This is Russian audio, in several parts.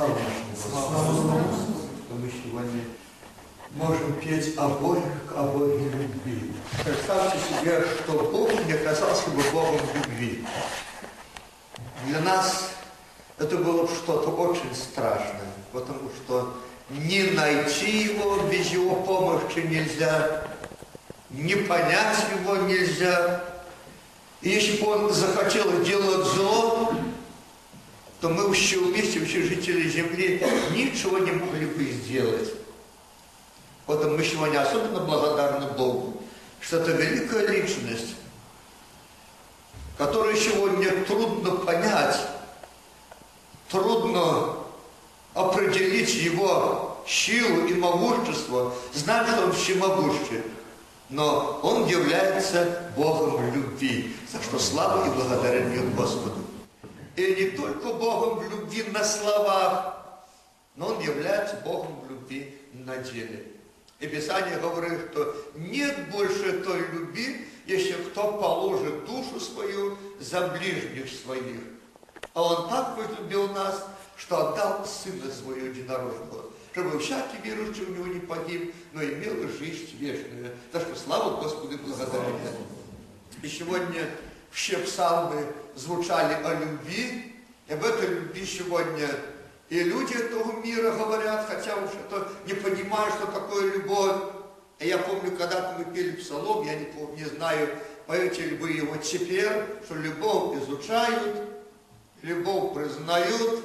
Слава Богу! Что мы сегодня можем петь о Боге, о Боге любви. Представьте себе, что Бог не оказался бы Богом любви. Для нас это было бы что-то очень страшное, потому что не найти его без его помощи нельзя, не понять его нельзя. И если бы он захотел делать зло, то мы еще вместе, все жители Земли, ничего не могли бы сделать. Поэтому мы сегодня особенно благодарны Богу, что это великая личность, которую сегодня трудно понять, трудно определить его силу и могущество, знать, что он всемогущий. Но он является Богом любви, за что слава и благодарение Господу. И не только Богом любви на словах, но он является Богом любви на деле. И Писание говорит, что нет больше той любви, если кто положит душу свою за ближних своих. А Он так возлюбил нас, что отдал Сына Своего единородного, чтобы всякий верующий у Него не погиб, но имел жизнь вечную. Так что слава Господу и благодарение. И сегодня все псалмы звучали о любви, и об этой любви сегодня и люди этого мира говорят, хотя уж это не понимают, что такое любовь. И я помню, когда-то мы пели псалом, я не, помню, не знаю, поете ли вы его теперь, что любовь изучают, любовь признают,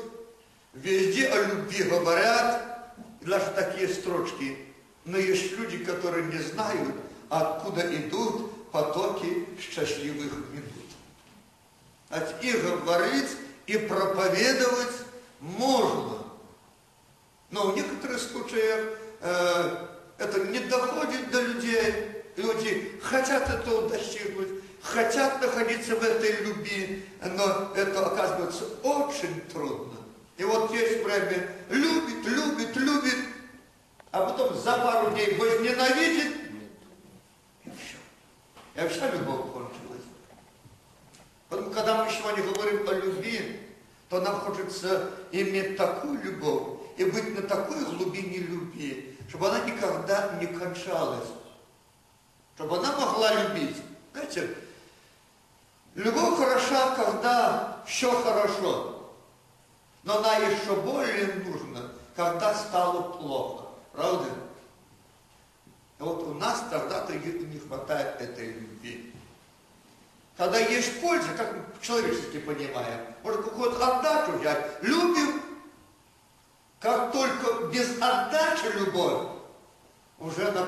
везде о любви говорят, даже такие строчки. Но есть люди, которые не знают, откуда идут потоки счастливых минут. От их говорить и проповедовать можно. Но в некоторых случаях э, это не доходит до людей. Люди хотят этого достигнуть, хотят находиться в этой любви, но это оказывается очень трудно. И вот есть время любит, любит, любит, а потом за пару дней возненавидит, и все. И вся любовь кончилась. Потому когда мы сегодня говорим о любви, то нам хочется иметь такую любовь и быть на такой глубине любви, чтобы она никогда не кончалась, чтобы она могла любить. Знаете, любовь хороша, когда все хорошо, но она еще более нужна, когда стало плохо. Правда? И вот у нас тогда-то не хватает этой любви. Когда есть польза, как мы человечески понимаем, можно какую-то отдачу взять. Любим, как только без отдачи любовь, уже она.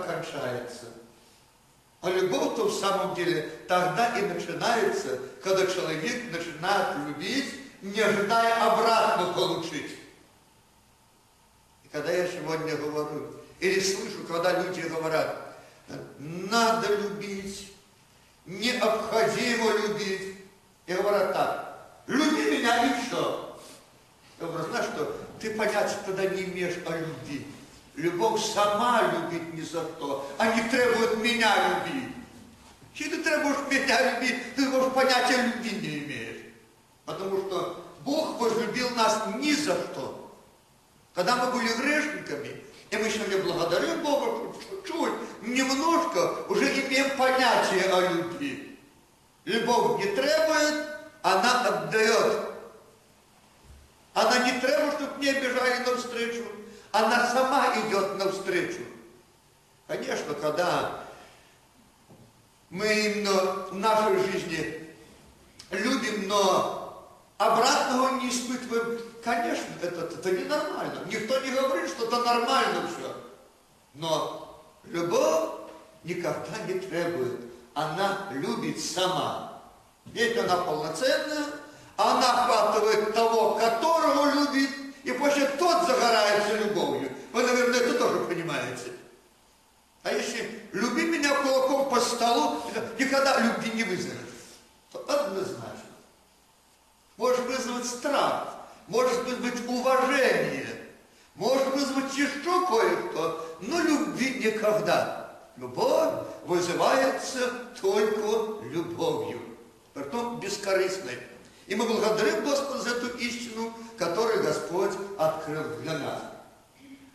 А любовь-то в самом деле тогда и начинается, когда человек начинает любить, не ожидая обратно получить. И когда я сегодня говорю, или слышу, когда люди говорят, надо любить, необходимо любить. И говорят так, люби меня и все. Я говорю, знаешь что, ты понять тогда не имеешь о любви. Любовь сама любит ни за что, а не требует меня любить. Если ты требуешь меня любить, ты, может, понятия любви не имеешь. Потому что Бог возлюбил нас ни за что. Когда мы были грешниками, и мы сегодня благодарим Бога чуть-чуть, немножко уже имеем понятие о любви. Любовь не требует, она отдает. Она не требует, чтобы не бежали навстречу. Она сама идет навстречу. Конечно, когда мы именно в нашей жизни любим, но обратного не испытываем, конечно, это, это ненормально. Никто не говорит, что это нормально все. Но любовь никогда не требует. Она любит сама. Ведь она полноценная, она охватывает того, которого любит, и после тот загорается любовью. Вы, наверное, это тоже понимаете. А если люби меня кулаком по столу, никогда любви не вызовет, то однозначно. Может вызвать страх, может вызвать уважение, может вызвать еще кое-что, но любви никогда. Любовь вызывается только любовью, притом бескорыстной. И мы благодарим Господа за эту истину, которую Господь открыл. для нас.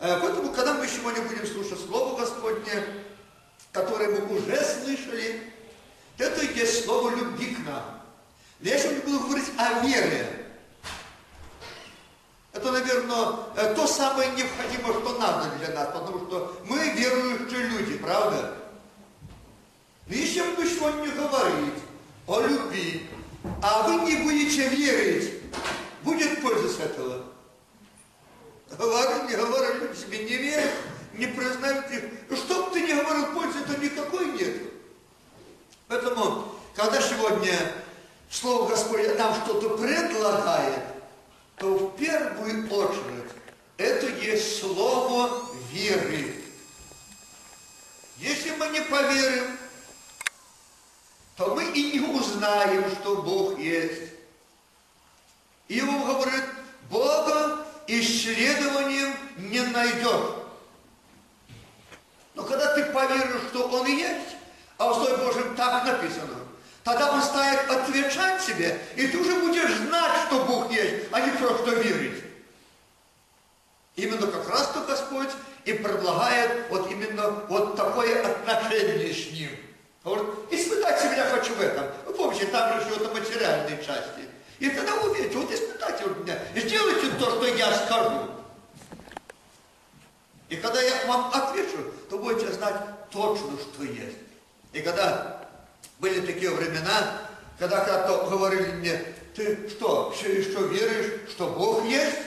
Э, поэтому, когда мы сегодня будем слушать Слово Господне, которое мы уже слышали, это есть слово любви к нам. Я сегодня буду говорить о вере. Это, наверное, э, то самое необходимое, что надо для нас, потому что мы верующие люди, правда? Но если я буду сегодня говорить о любви, а вы не будете верить, будет польза с этого? Говорю, не говорю, себе не верят, не признают их. Ну, что бы ты ни говорил, пользы-то никакой нет. Поэтому, когда сегодня Слово Господне нам что-то предлагает, то в первую очередь это есть слово веры. Если мы не поверим, то мы и не узнаем, что Бог есть. И он говорит, Бога исследованием не найдет. Но когда ты поверишь, что Он есть, а в Слове Божьем так написано, тогда Он станет отвечать себе, и ты уже будешь знать, что Бог есть, а не просто верить. Именно как раз то Господь и предлагает вот именно вот такое отношение с Ним. Говорит, испытать себя хочу в этом. Вы помните, там же что-то материальной части. И тогда увидите, вот испытайте меня, и сделайте то, что я скажу. И когда я вам отвечу, то будете знать точно, что есть. И когда были такие времена, когда когда-то говорили мне, ты что, все еще веришь, что Бог есть?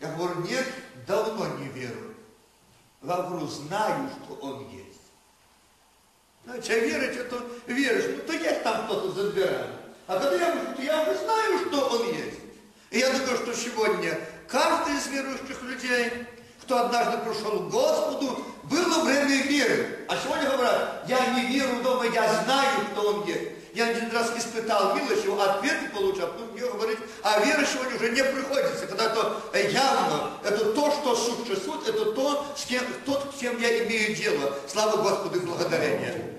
Я говорю, нет, давно не верю. Я говорю, знаю, что Он есть. Значит, а верить, это веришь, ну то есть там кто-то забирает. А когда я говорю, я уже знаю, что Он есть. И я думаю, что сегодня каждый из верующих людей кто однажды пришел к Господу, было время веры. А сегодня говорят, я не верю дома, я знаю, кто Он есть. Я один раз испытал милость, его ответы получил, а потом мне говорить, а вера сегодня уже не приходится, когда это явно, это то, что существует, это то, с кем, тот, с кем я имею дело. Слава Господу и благодарение.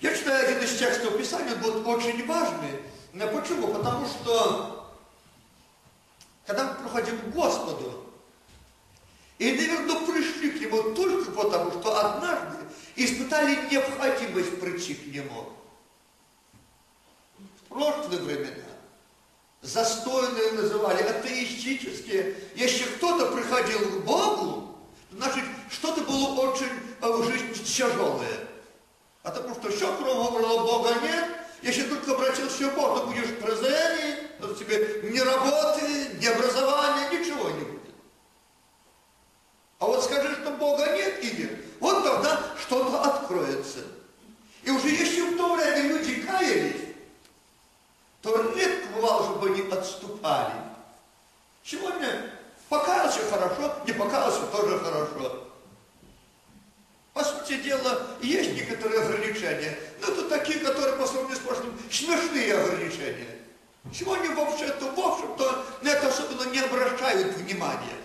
Я читаю один из текстов Писания, был очень важный. Почему? Потому что, когда мы приходим к Господу, и, наверное, пришли к нему только потому, что однажды испытали необходимость прийти к нему. В прошлые времена застойные называли, атеистические. Если кто-то приходил к Богу, значит, что-то было очень э, в жизни тяжелое. Потому что все кругом говорило, Бога нет, если только обратился к Богу, то будешь в презрении, то тебе ни работы, ни образования, ничего не будет. А вот скажи, что Бога нет и нет, вот тогда что-то откроется. И уже если в то время люди каялись, то редко бывало, чтобы они отступали. Сегодня покаялся хорошо, не покаялся тоже хорошо. По сути дела, есть некоторые ограничения, но это такие, которые по сравнению с прошлым смешные ограничения. Сегодня вообще-то, в общем-то, на это особенно не обращают внимания.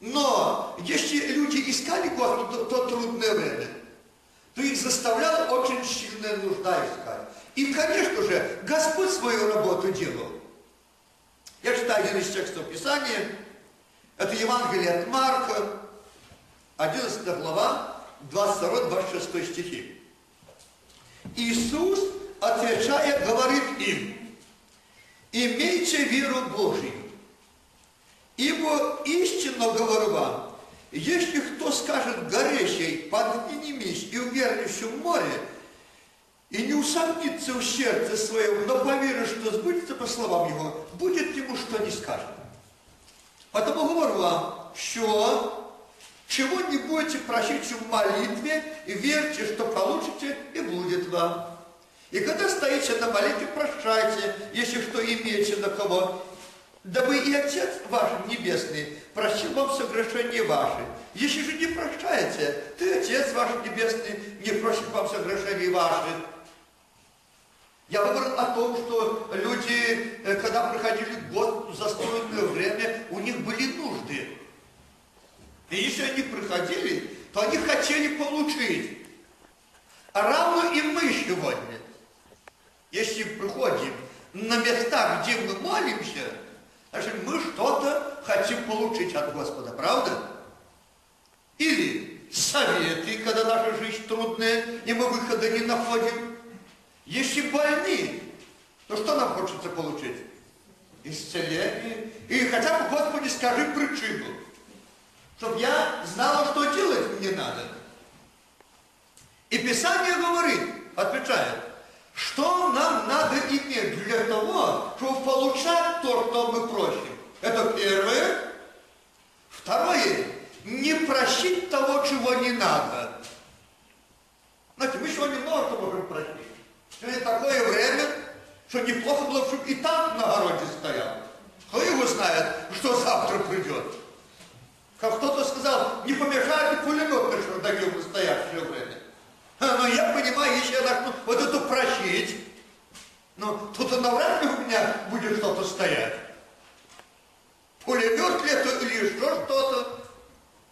Но если люди искали Господа, то, то трудное время, то их заставляла очень сильная нужда искать. И, конечно же, Господь свою работу делал. Я читаю один из текстов Писания, это Евангелие от Марка, 11 глава, 22-26 стихи. Иисус, отвечая, говорит им, имейте веру Божию, Ибо истинно говорю вам, если кто скажет горящей, поднимись и увернись в море, и не усомнится в сердце своем, но поверит, что сбудется по словам его, будет ему что не скажет. Потому говорю вам, что чего не будете просить в молитве, и верьте, что получите, и будет вам. И когда стоите на молитве, прощайте, если что имеете на кого, дабы и Отец ваш Небесный прощил вам согрешения ваши. Если же не прощаете, и Отец ваш Небесный не прощит вам согрешения ваши. Я говорил о том, что люди, э, когда приходили к Господу за время, у них были нужды. И если они приходили, то они хотели получить. А равно и мы сегодня, если приходим на места, где мы молимся, Значит, мы что-то хотим получить от Господа, правда? Или советы, когда наша жизнь трудная, и мы выхода не находим. Если больны, то что нам хочется получить? Исцеление. И хотя бы, Господи, скажи причину, чтобы я знала, что делать мне надо. И Писание говорит, отвечает, что нам надо иметь для того, чтобы получать то, что мы просим. Это первое. Второе, не просить того, чего не надо. Знаете, мы сегодня много что можем просить. Сегодня такое время, что неплохо было, чтобы и там на огороде стоял. Кто его знает, что завтра придет. Как кто-то сказал, не помешает пулемет на чердаке в настоящее время. А, но я понимаю, если я начну вот эту просить, ну, тут навряд ли у меня будет что-то стоять. Пулемет ли это или еще что-то.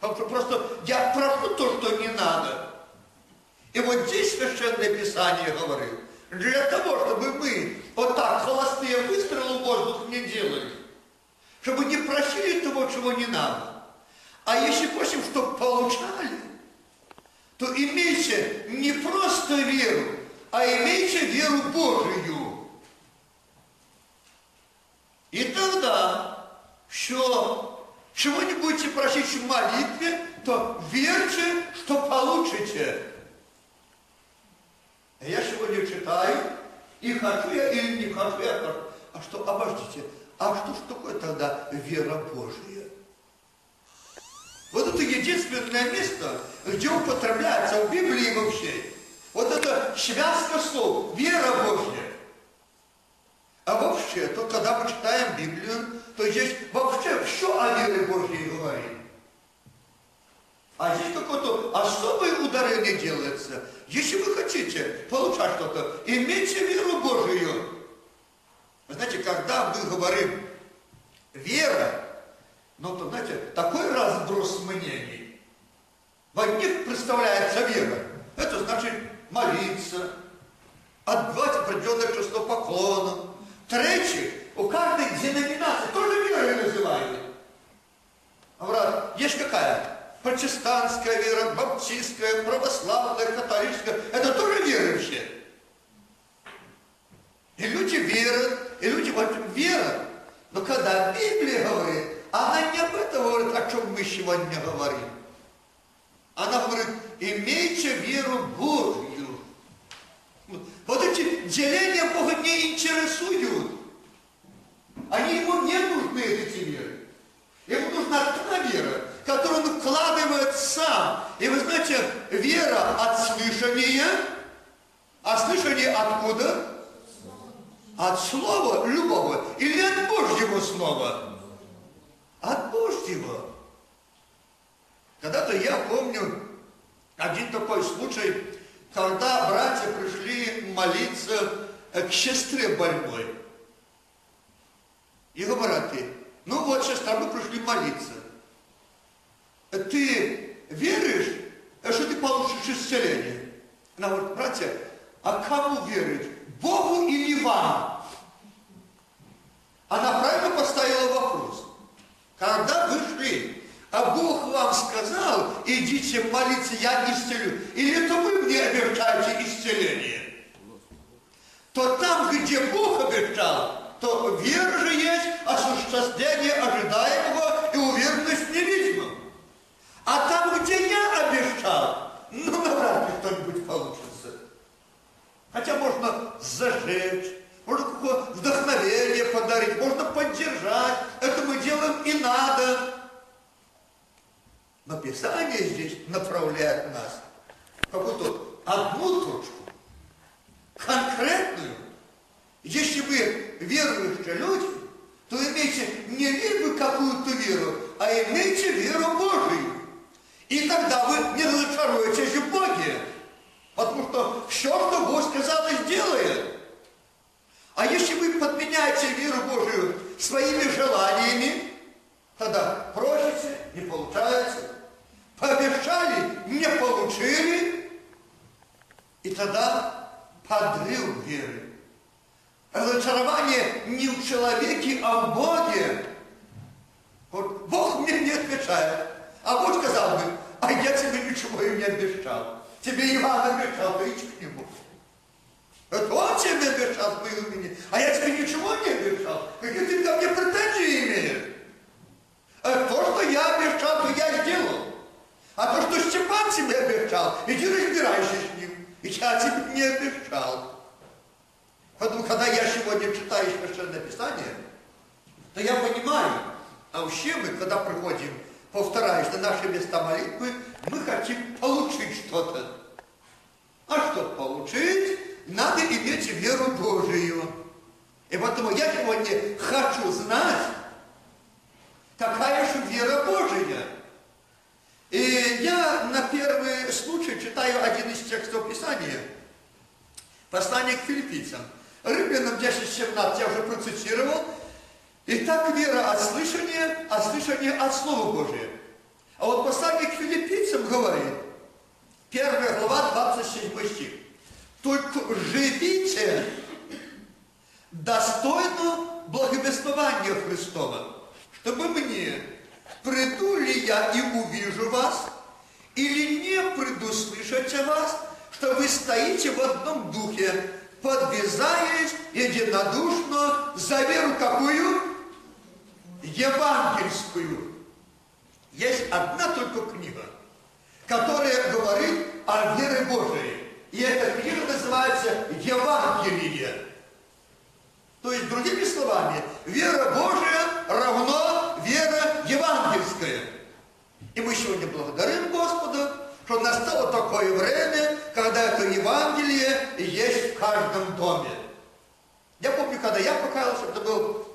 Просто я прошу то, что не надо. И вот здесь Священное Писание говорит, для того, чтобы мы вот так холостые выстрелы в воздух не делали, чтобы не просили того, чего не надо, а если просим, чтобы получали, то имейте не просто веру, а имейте веру Божию. И тогда все, чего не будете просить в молитве, то верьте, что получите. Я сегодня читаю, и хочу я или не хочу я, а что, обождите, а что ж такое тогда вера Божия? Вот это единственное место, где употребляется в Библии вообще. Вот это связка слов, вера Божья. А вообще, то когда мы читаем Библию, то здесь вообще все о вере Божьей говорит. А здесь какое-то особое ударение делается. Если вы хотите получать что-то, имейте веру Божию. Вы знаете, когда мы говорим вера, ну, то, знаете, такой разброс мнений. В одних представляется вера. Это значит молиться, отбывать определенное число поклонов. Третьих, у каждой деноминации тоже верой называют. Брат, есть какая? Протестантская вера, баптистская, православная, католическая. Это тоже верующие. И люди верят, и люди вот верят. Но когда Библия говорит, она не об этом говорит, о чем мы сегодня говорим. Она говорит, имейте веру Божью. Вот эти деления Бога не интересуют. Они ему не нужны, эти веры. Ему нужна та вера, которую он вкладывает сам. И вы знаете, вера от слышания, а слышание откуда? От слова любого или от Божьего слова? От Божьего. Когда-то я помню один такой случай, когда братья пришли молиться к сестре больной. И говорят ей, ну вот, сестра, мы пришли молиться. Ты веришь, что ты получишь исцеление? Она говорит, братья, а кому верить? Богу или вам? Она правильно поставила вопрос. Когда вы шли, а Бог вам сказал, идите молиться, я исцелю. Или это вы мне обещаете исцеление? То там, где Бог обещал, то вера же есть, осуществление ожидаемого и уверенность в невидимом. А там, где я обещал, ну, навряд ли что-нибудь получится. Хотя можно зажечь, можно какое вдохновение подарить, можно поддержать. Это мы делаем и надо. Но Писание здесь направляет нас в какую-то одну точку, конкретную. Если вы верующие люди, то имейте не либо какую-то веру, а имейте веру Божию. И тогда вы не разочаруетесь в Боге. Потому что все, что Бог сказал, и сделает. А если вы подменяете веру Божию своими желаниями, тогда просите, не получается. Пообещали, не получили. И тогда подрыв веры. Разочарование не в человеке, а в Боге. Вот обещает. А вот сказал бы, а я тебе ничего и не обещал. Тебе Иван обещал, ты к нему. Это он тебе обещал по имени, а я тебе ничего не обещал. Какие ты ко мне претензии имеешь? А то, что я обещал, то я сделал. А то, что Степан тебе обещал, иди разбирайся с ним. И я тебе не обещал. Поэтому, когда я сегодня читаю Священное Писание, то я понимаю, а вообще мы, когда приходим, повторяешь на наши места молитвы, мы хотим получить что-то. А что получить, надо иметь веру Божию. И поэтому я сегодня хочу знать, какая же вера Божия. И я на первый случай читаю один из текстов Писания. Послание к филиппийцам. Римлянам 10.17 я уже процитировал. Итак, вера от слышания, а слышание от Слова Божия. А вот послание к филиппийцам говорит, 1 глава, 27 стих. Только живите достойно благовествования Христова, чтобы мне, приду ли я и увижу вас, или не приду слышать о вас, что вы стоите в одном духе, подвязаясь единодушно за веру какую? Евангельскую. Есть одна только книга, которая говорит о вере Божией. И эта книга называется Евангелие. То есть, другими словами, вера Божия равно вера евангельская. И мы сегодня благодарим Господа, что настало такое время, когда это Евангелие есть в каждом доме. Я помню, когда я покаялся, это был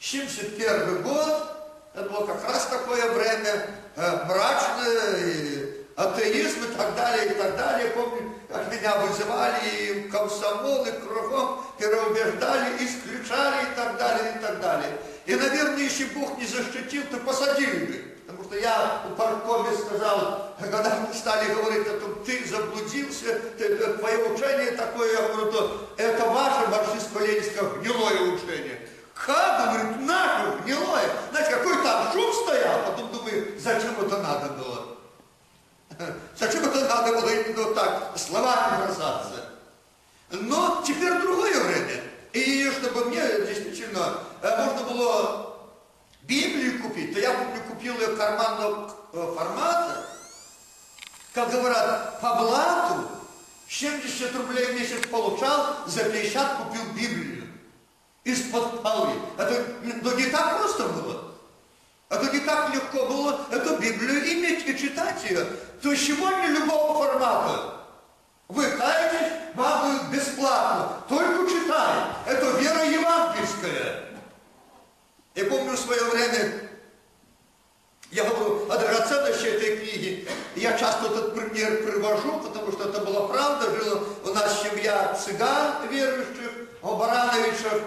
71 год, это было как раз такое время э, мрачное, и атеизм и так далее, и так далее. Помню, меня вызывали и комсомол, и кругом переубеждали, исключали и так далее, и так далее. И, наверное, если Бог не защитил, то посадили бы. Потому что я у паркове сказал, когда стали говорить о том, ты заблудился, ты, твое учение такое, я говорю, то это ваше марксистско-ленинское гнилое учение. Как, говорит, наше гнилое? Знаете, какой там шум стоял, потом думаю, зачем это надо было? Зачем это надо было именно так словами бросаться? Но теперь другое время. И чтобы мне действительно э, можно было Библию купить, то я помню, купил ее карманного э, формата, как говорят, по блату 70 рублей в месяц получал, за 50 купил Библию из-под полы. Это ну, не так просто было. Это не так легко было эту Библию иметь и читать ее. То сегодня любого формата. Вы каетесь, будет бесплатно. Только читай. Это вера евангельская. Я помню в свое время, я говорю о драгоценности этой книги. Я часто этот пример привожу, потому что это была правда. Жила у нас семья цыган верующих, Барановичев.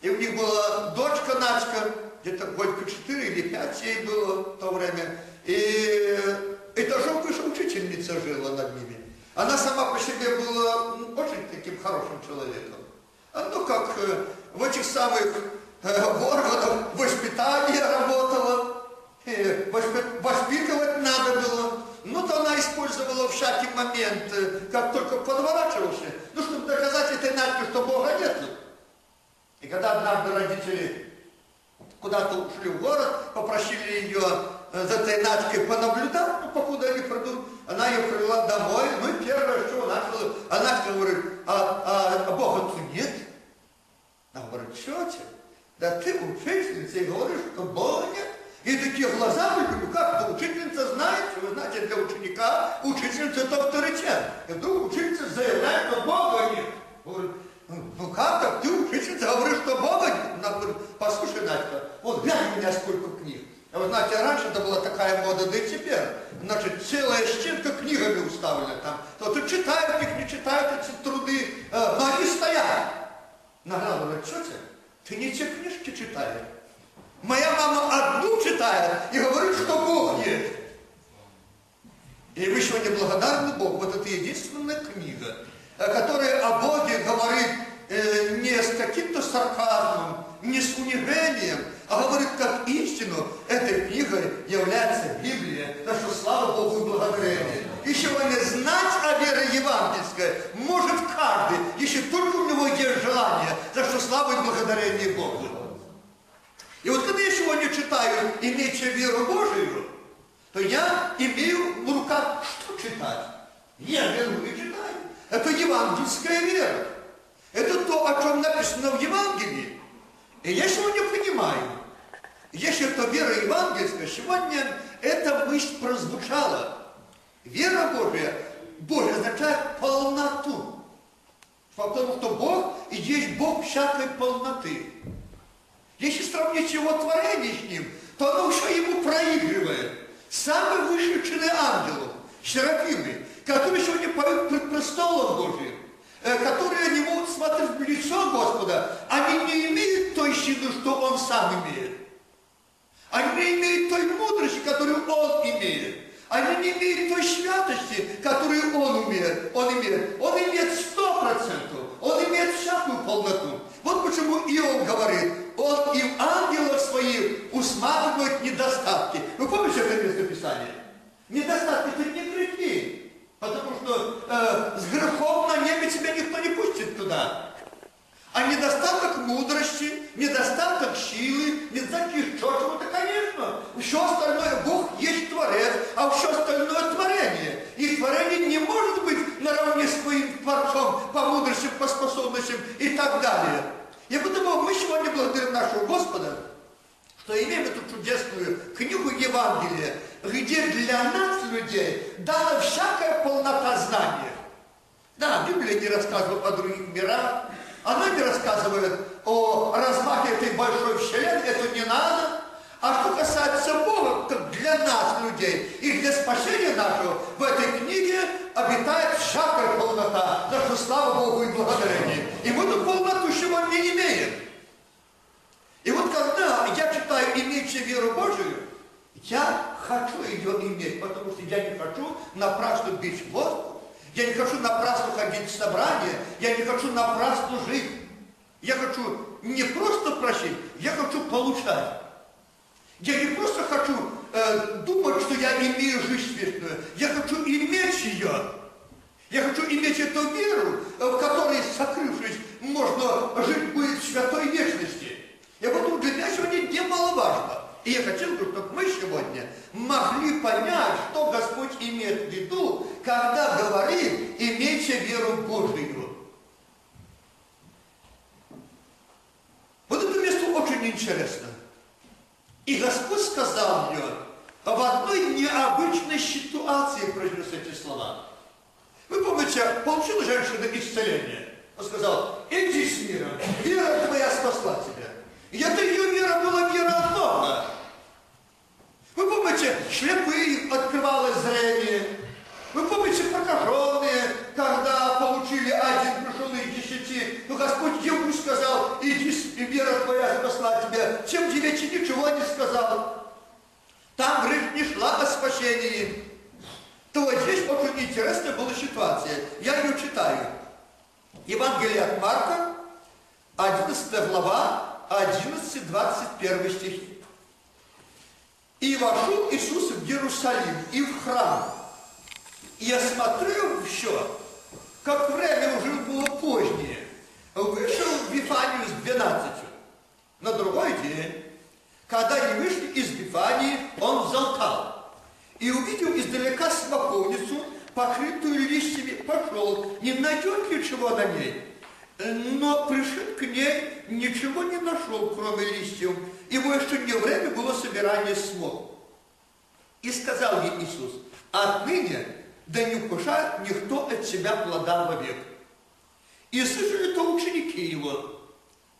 И у них была дочка Надька, где-то годика 4 или 5 ей было в то время. И этажом выше учительница жила над ними. Она сама по себе была очень таким хорошим человеком. А, ну, как э, в этих самых э, органах воспитания работала, э, воспитывать надо было. Ну, то она использовала всякий момент, как только подворачивался, ну, чтобы доказать этой Надьке, что Бога нет. И когда однажды родители куда-то ушли в город, попросили ее за этой Надькой понаблюдать, ну, покуда они придут, она ее привела домой, ну и первое, что начала, она говорит, а, а, а Бога-то нет. Она говорит, что тебе? Да ты учительница и говоришь, что Бога нет. И такие глаза были, ну как это, учительница знает, вы знаете, для ученика учительница это авторитет. И вдруг учительница заявляет, что Бога нет. Говорит, ну как так, ты учительница говоришь, что Бога нет? Послушай, Надька, вот глянь у меня сколько книг. А вы знаете, раньше это была такая мода, да и теперь. Значит, целая стенка книгами уставлена там. Кто-то читает их, не читает эти труды, э, но они стоят. Она говорит, что ты? Ты не те книжки читаешь. Моя мама одну читает и говорит, что Бог есть. И мы сегодня благодарны Богу. Вот это единственная книга, э, которая о Боге говорит э, не с каким-то сарказмом, не с унижением, а говорит как истину. Этой книгой является Библия, за что слава Богу и благодарение. И сегодня знать о вере евангельской может каждый, если только у него есть желание, за что слава и благодарение Богу. И вот когда я сегодня читаю «Имейте веру Божию», то я имею в руках что читать? Я беру и читаю. Это евангельская вера. Это то, о чем написано в Евангелии. И я сегодня понимаю, если это вера евангельская, сегодня эта мысль прозвучала. Вера Божия, Божия означает полноту. Потому что Бог и есть Бог всякой полноты. Если сравнить его творение с ним, то оно все ему проигрывает. Самый высший чин ангелов, Серафимы, которые сегодня поют пред престолом Божьим, которые не могут смотреть в лицо Господа, они не имеют той силы, что Он сам имеет. Они не имеют той мудрости, которую Он имеет. Они не имеют той святости, которую Он имеет. Он имеет, он имеет сто процентов. Он имеет всякую полноту. Вот почему Иов говорит, он и в ангелах своих усматривает недостатки. Вы помните это место Писания? Недостатки ничего не сказал. Там речь не шла о спасении. То вот здесь очень интересная была ситуация. Я ее читаю. Евангелие от Марка, 11 глава, 11-21 стихи. И вошел Иисус в Иерусалим и в храм. И осмотрел все, как время уже было позднее. Вышел в Вифанию с двенадцатью. На другой день, когда они вышли из Вифании, он залкал. И увидел издалека смоковницу, покрытую листьями, пошел, не найдет ли чего на ней. Но пришед к ней, ничего не нашел, кроме листьев, ибо еще не время было собирания смог. И сказал ей Иисус, отныне да не вкушает никто от себя плода вовек. И слышали то ученики его,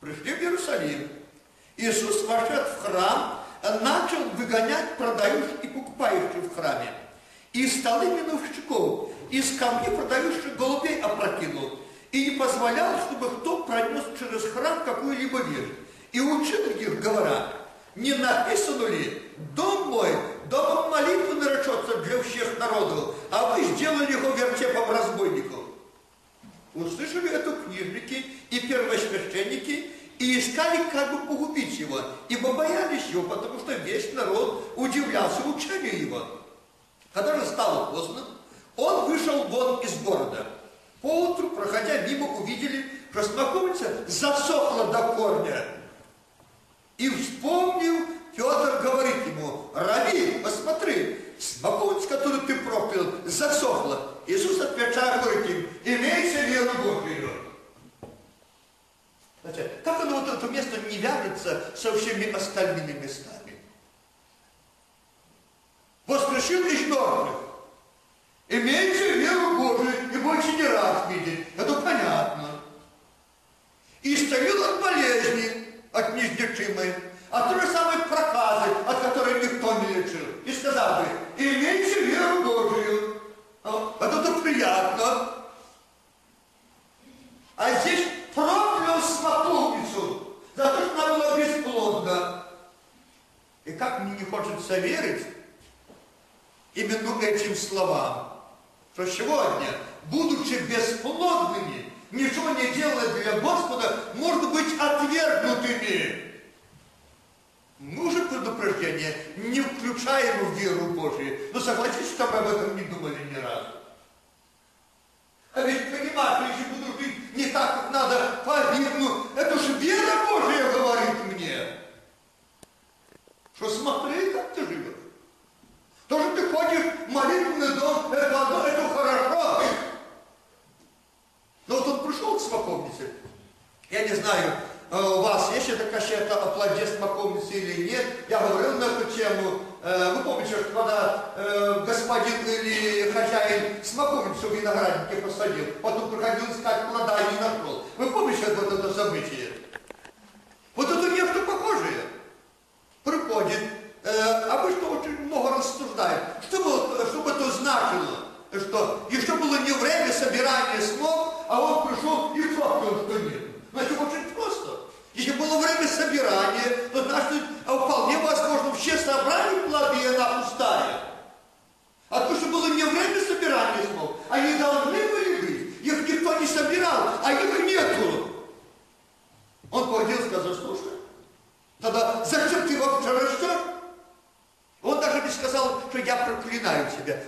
пришли в Иерусалим. Иисус, вошед в храм, начал выгонять продающих и покупающих в храме. И столы миновщиков, и скамьи продающих голубей опрокинул, и не позволял, чтобы кто пронес через храм какую-либо вещь. И учил их, говоря, не написано ли, дом мой, домом молитвы наречется для всех народов, а вы сделали его вертепом разбойников. Услышали это книжники и первосвященники, и искали как бы погубить его, ибо боялись его, потому что весь народ удивлялся учению его. Когда же стало поздно, он вышел вон из города. Поутру, проходя мимо, увидели, что смоковница засохла до корня. И вспомнил, Федор говорит ему, Рави, посмотри, смоковница, которую ты проклял, засохла. Иисус отвечает, говорит им, имейте веру Божию. Значит, как оно вот это место не вяжется со всеми остальными местами? Воскрешил из мертвых.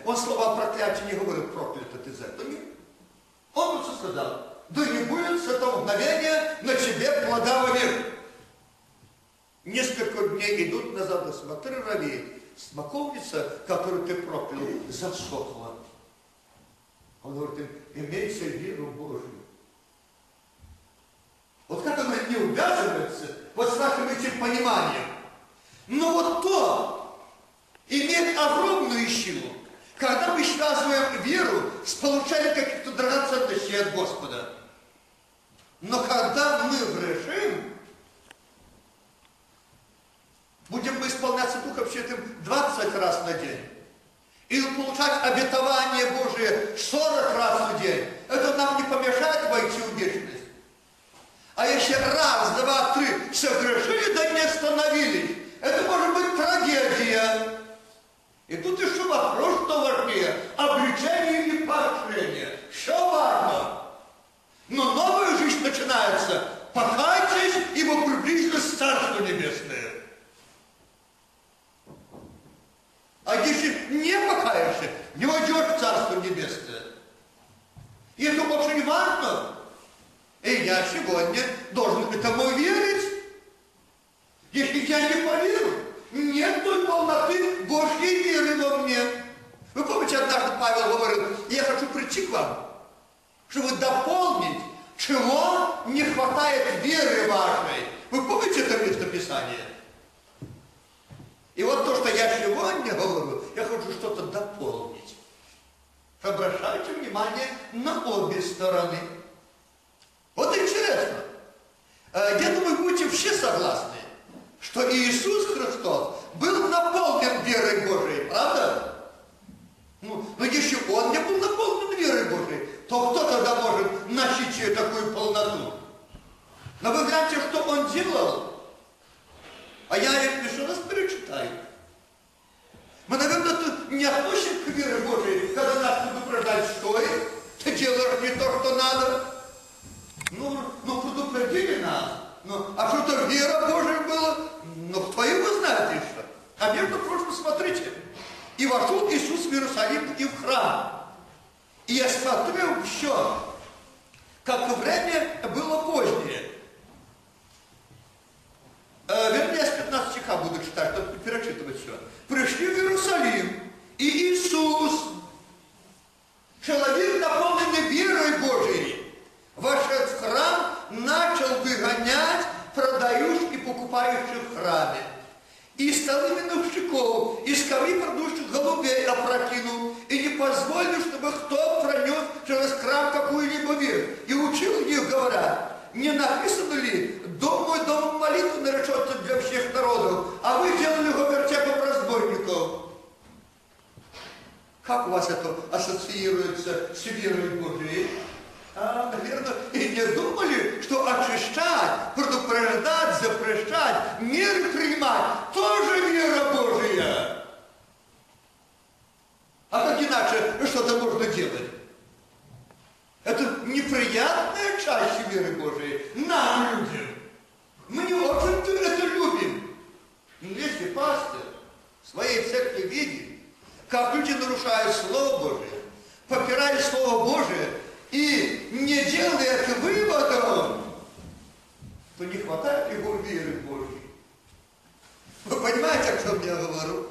Он слова проклятия не говорил, проклято ты за это. Нет. Он просто сказал, да не будет с этого мгновения на тебе плода вовек. Несколько дней идут назад, и смотри, ровей, смоковница, которую ты проклял, засохла. Он говорит им, имейте веру Божию. Вот как она не увязывается вот с нашим этим пониманием. Но вот то имеет огромную силу, когда мы связываем веру с получением каких-то драгоценностей от Господа. Но когда мы грешим, будем мы исполняться Духом Святым 20 раз на день, или получать обетование Божие 40 раз в день, это нам не помешает войти в вечность. А если раз, два, три согрешили, да не остановились, это может быть трагедия. И тут еще вопрос, что важнее, обличение или поощрение. Все важно. Но новая жизнь начинается. Покайтесь, ибо приблизилось Царство Небесное. А если не покаешься, не войдешь в Царство Небесное. И это очень важно. И я сегодня должен этому верить. Если я не поверю, нет той полноты Божьей веры во мне. Вы помните, однажды Павел говорил, я хочу прийти к вам, чтобы дополнить, чего не хватает веры вашей. Вы помните это местописание? И вот то, что я сегодня говорю, я хочу что-то дополнить. Обращайте внимание на обе стороны. Вот интересно. Э, я думаю, будете все согласны, что Иисус Христос был наполнен верой Божией, правда? Ну, но если Он не был наполнен верой Божией, то кто тогда может носить ее такую полноту? Но вы гляньте, что Он делал. А я еще раз перечитаю. Мы, наверное, тут не относим к вере Божией, когда нас предупреждают, стой, ты делаешь не то, что надо. Ну, ну предупредили нас. Ну, а что-то вера Божия была. Но кто его знает еще? А между прочим, смотрите, и вошел Иисус в Иерусалим и в храм. И я смотрю еще, как время было позднее. Э, вернее, с 15 стиха буду читать, чтобы перечитывать все. Пришли в Иерусалим, и Иисус, человек, наполненный верой Божией, вошел в храм, начал выгонять продающих и покупающих в храме. И столы миновщиков, и скамьи продующих голубей опрокинул, и не позволил, чтобы кто пронес через храм какую-либо вещь. И учил их, говоря, не написано ли, дом мой дом молитвы наречется для всех народов, а вы делали его вертепом разбойников. Как у вас это ассоциируется с верой Божией? А, наверное, и не думали, что очищать, предупреждать, запрещать, меры принимать, тоже вера Божия. А как иначе что-то можно делать? Это неприятная часть веры Божией нам, людям. Мы не очень-то это любим. Но если пастор в своей церкви видит, как люди нарушают Слово Божие, попирают Слово Божие и не делают выводов, то не хватает его веры Божьей. Вы понимаете, о чем я говорю?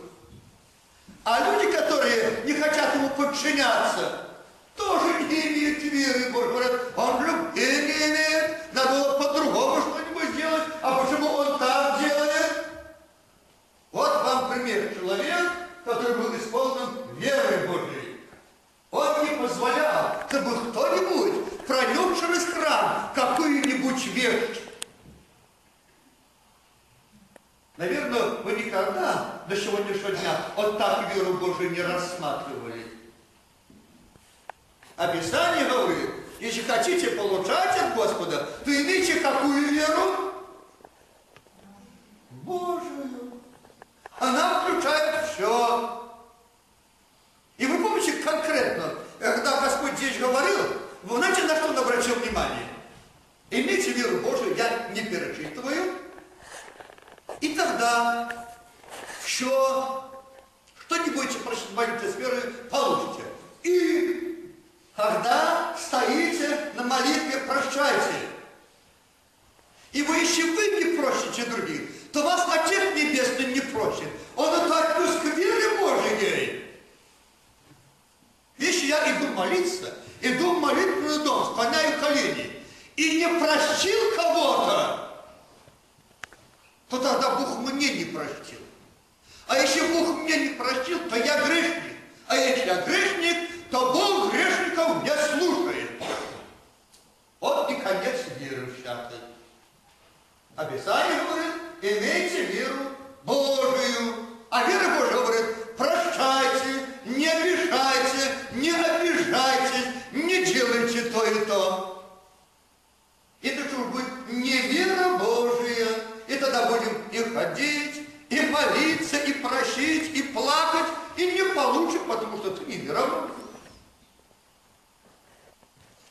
А люди, которые не хотят ему подчиняться, тоже не имеют веры Божьей. Говорят, он любви не имеет, надо было по-другому что-нибудь сделать, а почему он так делает? Вот вам пример. Человек, который был исполнен верой Божьей. Он не позволял, чтобы кто-нибудь проник через храм какую-нибудь вещь. Наверное, вы никогда до сегодняшнего дня вот так веру Божию не рассматривали. Описание говорит, если хотите получать от Господа, то имейте какую веру? Божию. Она включает все. И вы помните конкретно, когда Господь здесь говорил, вы знаете, на что он обратил внимание? Имейте веру Божию, я не перечитываю. И тогда все, что не будете молиться с верой, получите. И когда стоите на молитве, прощайте. И вы, если вы не просите других, то вас Отец Небесный не просит. Он это отнес к вере Божией. Если я иду молиться, иду в молитвенный дом, склоняю колени, и не простил кого-то, то тогда Бог мне не простил. А если Бог мне не простил, то я грешник. А если я грешник, то Бог грешников не слушает. Вот и конец веры всякой. Описание говорит, имейте веру Божию. А вера Божия говорит, прощайте, не обижайте, не обижайтесь, не делайте то и то. Это что будет не вера Божия. И тогда будем и ходить, и молиться, и просить, и плакать, и не получим, потому что ты не Божия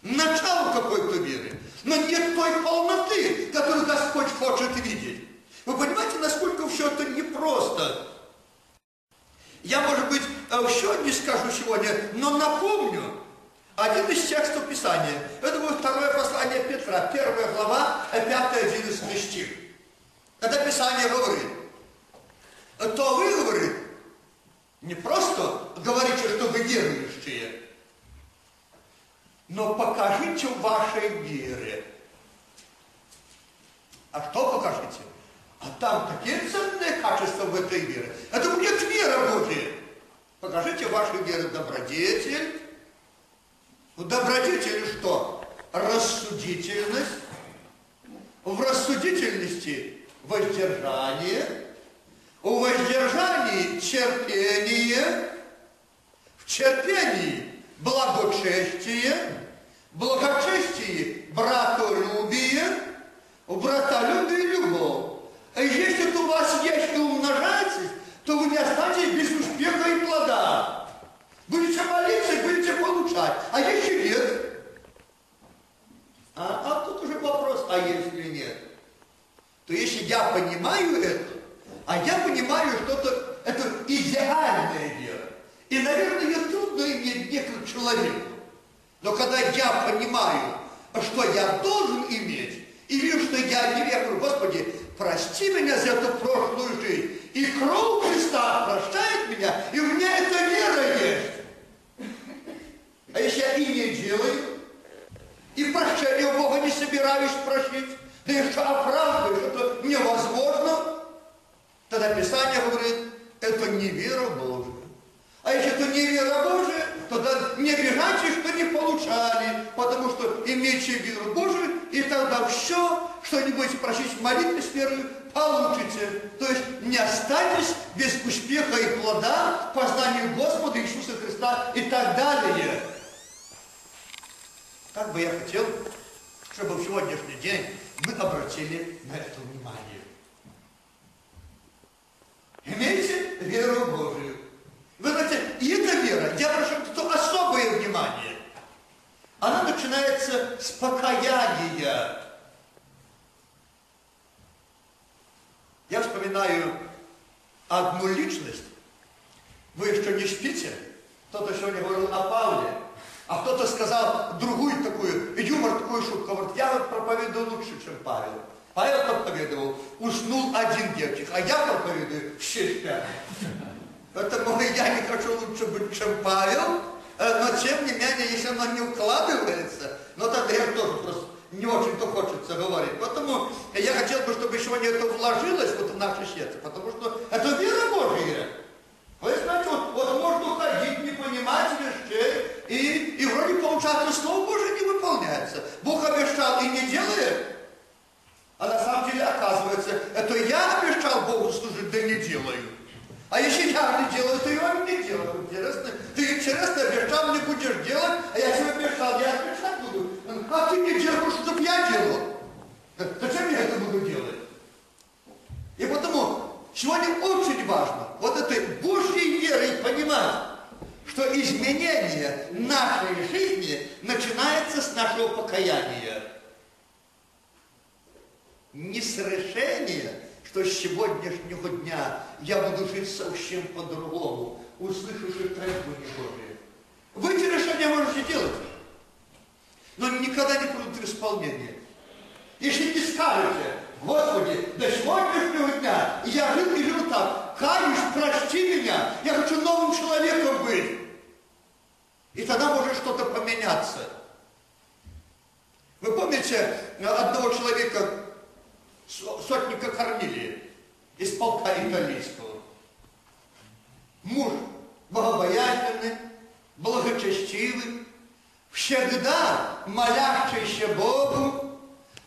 начало какой-то веры, но нет той полноты, которую Господь хочет видеть. Вы понимаете, насколько все это непросто? Я, может быть, еще не скажу сегодня, но напомню один из текстов Писания. Это будет второе послание Петра, первая глава, 5-11 стих. Когда Писание говорит, то вы, говорит, не просто говорите, что вы верующие, но покажите в вашей вере. А что покажите? А там такие ценные качества в этой вере. Это будет вера Божья. Покажите вашей вере добродетель. В добродетели что? Рассудительность. В рассудительности воздержание. В воздержании терпение. В терпении благочестие, благочестие, братолюбие, в братолюбии любовь. А если это у вас есть и умножается, то вы не останетесь без успеха и плода. Будете молиться, будете получать. А если нет? А, а тут уже вопрос, а если нет? То а я понимаю, что это, это идеальное дело. И, наверное, ее трудно иметь не как человеку. Но когда я понимаю, что я должен иметь, и вижу, что я не веку, Господи, прости меня за эту прошлую жизнь. И кровь Христа прощает меня, и у меня эта вера есть. А если я и не делаю, и прощения у Бога не собираюсь просить, да еще оправдываю, что это невозможно, тогда Писание говорит, это не вера Божия. А если это не вера Божия, тогда не обижайте, что не получали, потому что имейте веру Божию, и тогда все, что не будете просить в молитве с верой, получите. То есть не останетесь без успеха и плода в познании Господа Иисуса Христа и так далее. Как бы я хотел, чтобы в сегодняшний день мы обратили на внимание. Имейте веру Божию. Вы знаете, и эта вера, я прошу что особое внимание. Она начинается с покаяния. Я вспоминаю одну личность. Вы еще не спите? Кто-то сегодня говорил о Павле. А кто-то сказал другую такую, юмор, такую шутку. Говорит, я вот проповедую лучше, чем Павел. Павел проповедовал, уснул один девчик, а я проповедую, все спят. Поэтому я не хочу лучше быть, чем Павел, э, но тем не менее, если оно не укладывается, но тогда я тоже просто не очень-то хочется говорить. Поэтому я хотел бы, чтобы сегодня это вложилось вот в наше сердце, потому что это вера Божия. Вы знаете, вот, вот можно ходить, не понимать вещей, и, и вроде получается, Слово Божие не выполняется. Бог обещал и не делает. А на самом деле, оказывается, это я обещал Богу служить, да не делаю. А если я не делаю, то и он не делает. Интересно, ты интересно обещал, не будешь делать, а я тебе обещал, я обещать буду. А ты не делаешь, чтобы я делал. Зачем я это буду делать? И потому сегодня очень важно вот этой Божьей верой понимать, что изменение нашей жизни начинается с нашего покаяния. Не с решения, что с сегодняшнего дня я буду жить совсем по-другому, услышавши требования Божие. Вы эти решения можете делать, но никогда не придут в исполнение. Если не скажете, Господи, до сегодняшнего дня я жил и жил так, каюсь, прости меня, я хочу новым человеком быть. И тогда может что-то поменяться. Вы помните одного человека, сотника Корнилия, из полка италийского? Муж богобоязненный, благочестивый, всегда молящийся Богу,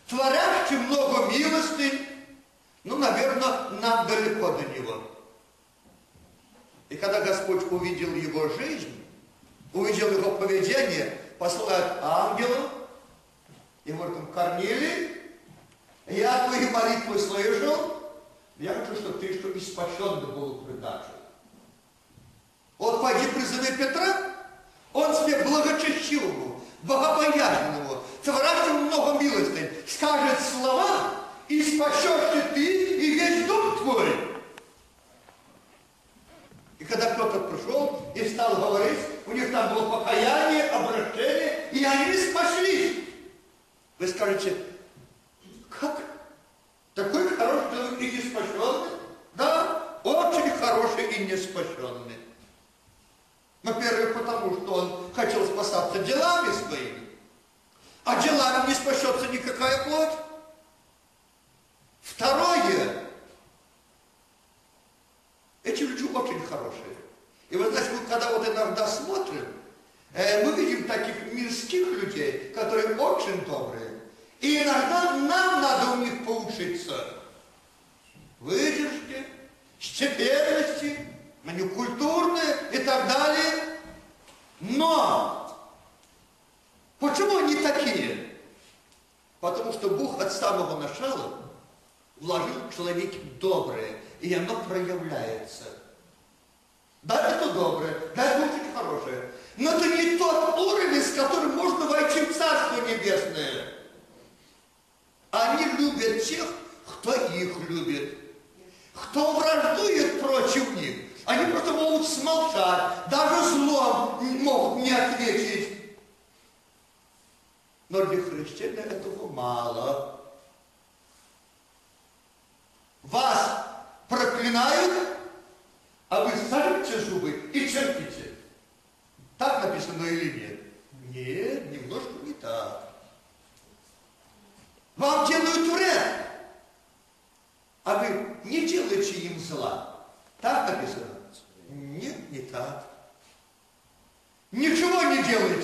творящий много милости, ну, наверное, нам далеко до него. И когда Господь увидел его жизнь, увидел его поведение, посылает ангела, и говорит Корнилий, я твои молитвы слышал, я хочу, чтобы ты, чтобы спасен был придачу. Вот пойди призови Петра, он тебе благочестивому, богобоязненному, творящему много милостей, скажет слова, и спасешь ты и весь дом твой. И когда кто-то пришел и стал говорить, у них там было покаяние, обращение, и они спаслись. Вы скажете? Такой хороший человек и не спасенный? Да, очень хороший и не спасенный. Во-первых, потому что он хотел спасаться делами своими. А делами не спасется никакая плоть. Второе, эти люди очень хорошие. И вы знаете, когда вот иногда смотрим, э, мы видим таких мирских людей, которые очень добрые. И иногда нам надо у них поучиться. Выдержки, степенности, они культурные и так далее. Но почему они такие? Потому что Бог от самого начала вложил в человеке доброе, и оно проявляется. Да, это доброе, да, это очень хорошее. Но это не тот уровень, с которым можно войти в Царство Небесное. Они любят тех, кто их любит. Кто враждует против них, они просто могут смолчать, даже злом могут не ответить. Но для христиан этого мало. Вас проклинают, а вы сажите зубы и терпите. Так написано или нет? Нет, немножко не так. Вам делают вред, а вы не делаете им зла. Так написано? Нет, не так. Ничего не делаете.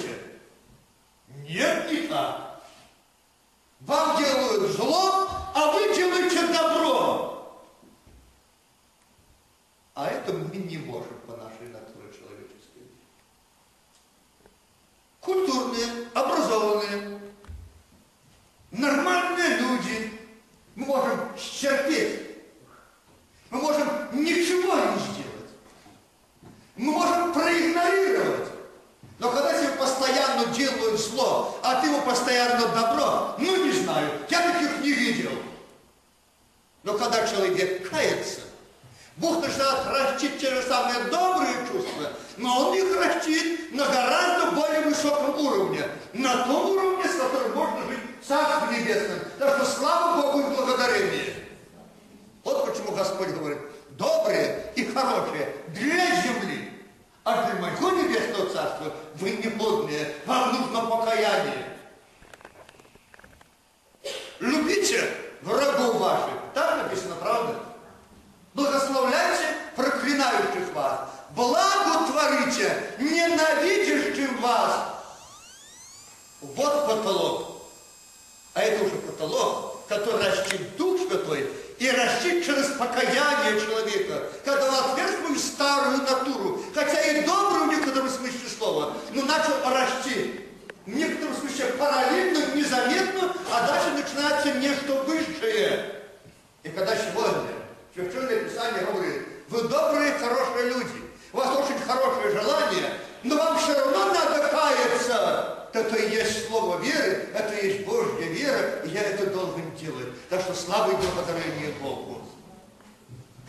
Должен делать. Так что слава и благодарение Богу.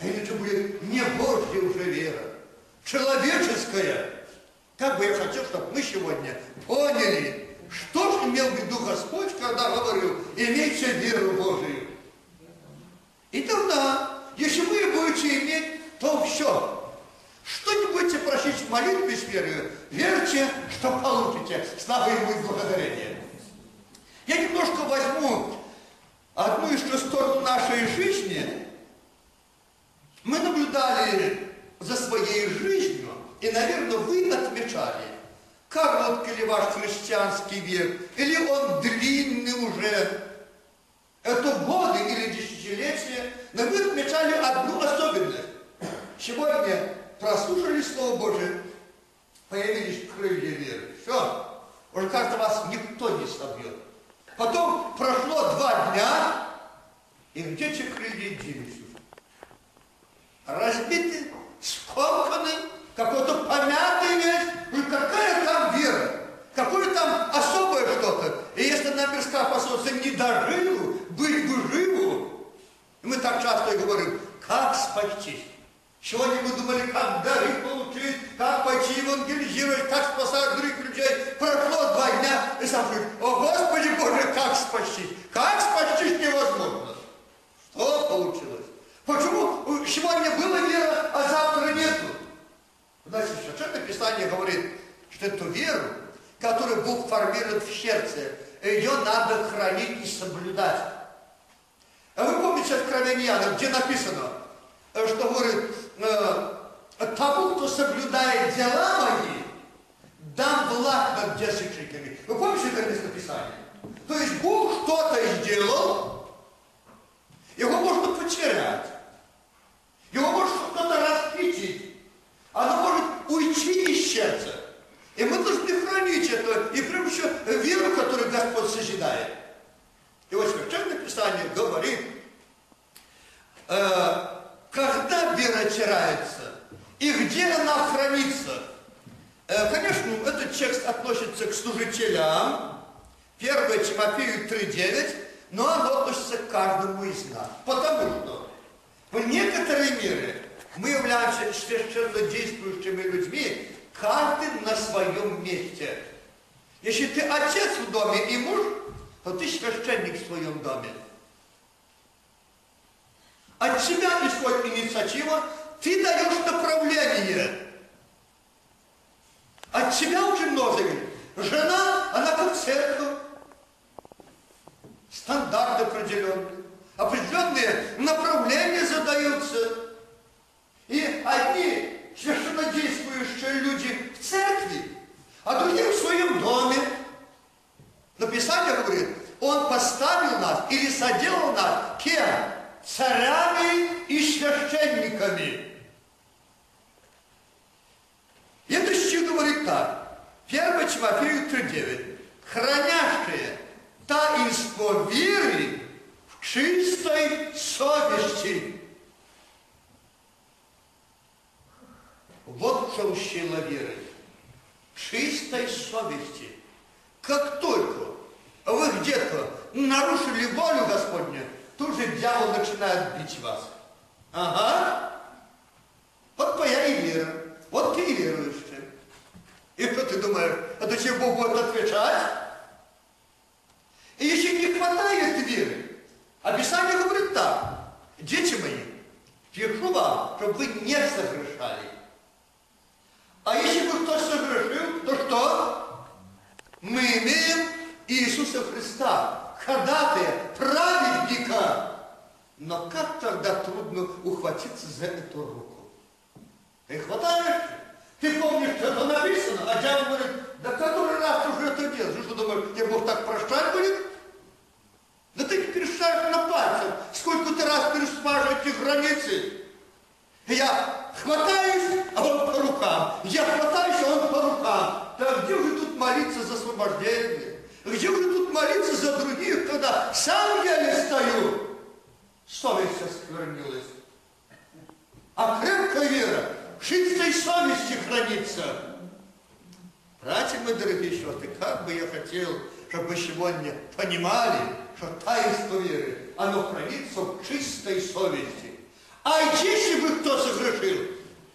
А иначе будет не Божья уже вера, человеческая. Как бы я хотел, чтобы мы сегодня поняли, что же имел в виду Господь, когда говорил, имейте веру Божию. И тогда, если вы будете иметь, то все, что не будете просить в молитве с верою, верьте, что получите. Слава Ему и благодарение. Я немножко возьму одну еще сторону нашей жизни. Мы наблюдали за своей жизнью, и, наверное, вы отмечали, короткий ли ваш христианский век, или он длинный уже, это годы или десятилетия, но вы отмечали одну особенность. Сегодня прослушали Слово Божие, появились крылья веры. Все, уже как-то вас никто не собьет. Потом прошло два дня, и где те крылья делись уже? Разбиты, скомканы, какой-то помятый весь. Ну какая там вера? Какое там особое что-то? И если нам мирская пословица не доживу, быть бы живу, мы так часто и говорим, как спастись? Сегодня мы думали, как дары получить, как пойти евангелизировать, как спасать других людей. Прошло два дня, и сам говорит, о Господи Боже, как спастись? Как спастись невозможно. Что получилось? Почему сегодня была вера, а завтра нету? Знаете, Священное Писание говорит, что эту веру, которую Бог формирует в сердце, ее надо хранить и соблюдать. А вы помните Откровение где написано, что говорит, э, тому, кто соблюдает дела мои, дам власть над десятниками. Вы помните это местописание? То есть Бог что-то сделал, его можно потерять, его может кто-то расхитить, оно может уйти из сердца. И мы должны хранить это, и прежде всего веру, которую Господь созидает. И вот Священное Писание говорит, э, когда вера теряется и где она хранится. Э, конечно, этот текст относится к служителям, 1 Тимофею 3.9, но оно относится к каждому из нас. Потому что в некоторой мере мы являемся священно действующими людьми, каждый на своем месте. Если ты отец в доме и муж, то ты священник в своем доме. От тебя исходит инициатива, ты даешь направление. От тебя очень много Жена, она как церковь. Стандарты определенные. Определенные направления задаются. И одни священнодействующие люди в церкви, а другие в своем доме. Но Писание говорит, Он поставил нас или соделал нас кем? Царями и священниками. Это стих говорит так. 1 Тимофею 3.9. Хранящие таинство веры в чистой совести. Вот в чем сила веры. Чистой совести. Как только вы где-то нарушили волю Господню, тут же дьявол начинает бить вас. Ага. Вот твоя и вера. Вот ты и веруешь. И что ты думаешь, это тебе Бог будет отвечать? И если не хватает веры, описание говорит так, дети мои, пишу вам, чтобы вы не согрешали. А если бы кто согрешил, то что? Мы имеем Иисуса Христа, ходатая, праведника. Но как тогда трудно ухватиться за эту руку? Ты хватаешь? Ты помнишь, что это написано? А дьявол говорит, да который раз уже это делаешь? Что думаешь, тебе Бог так прощать будет? Да ты перестаешь на пальцах. Сколько ты раз переступаешь эти границы? Я хватаюсь, а он по рукам. Я хватаюсь, а он по рукам. Да где же тут молиться за освобождение? Где же тут молиться за других, когда сам я не стою? Совесть осквернилась. А крепкая вера в чистой совести хранится. Братья мои дорогие сестры, как бы я хотел, чтобы вы сегодня понимали, что таинство веры, оно хранится в чистой совести. А если бы кто согрешил,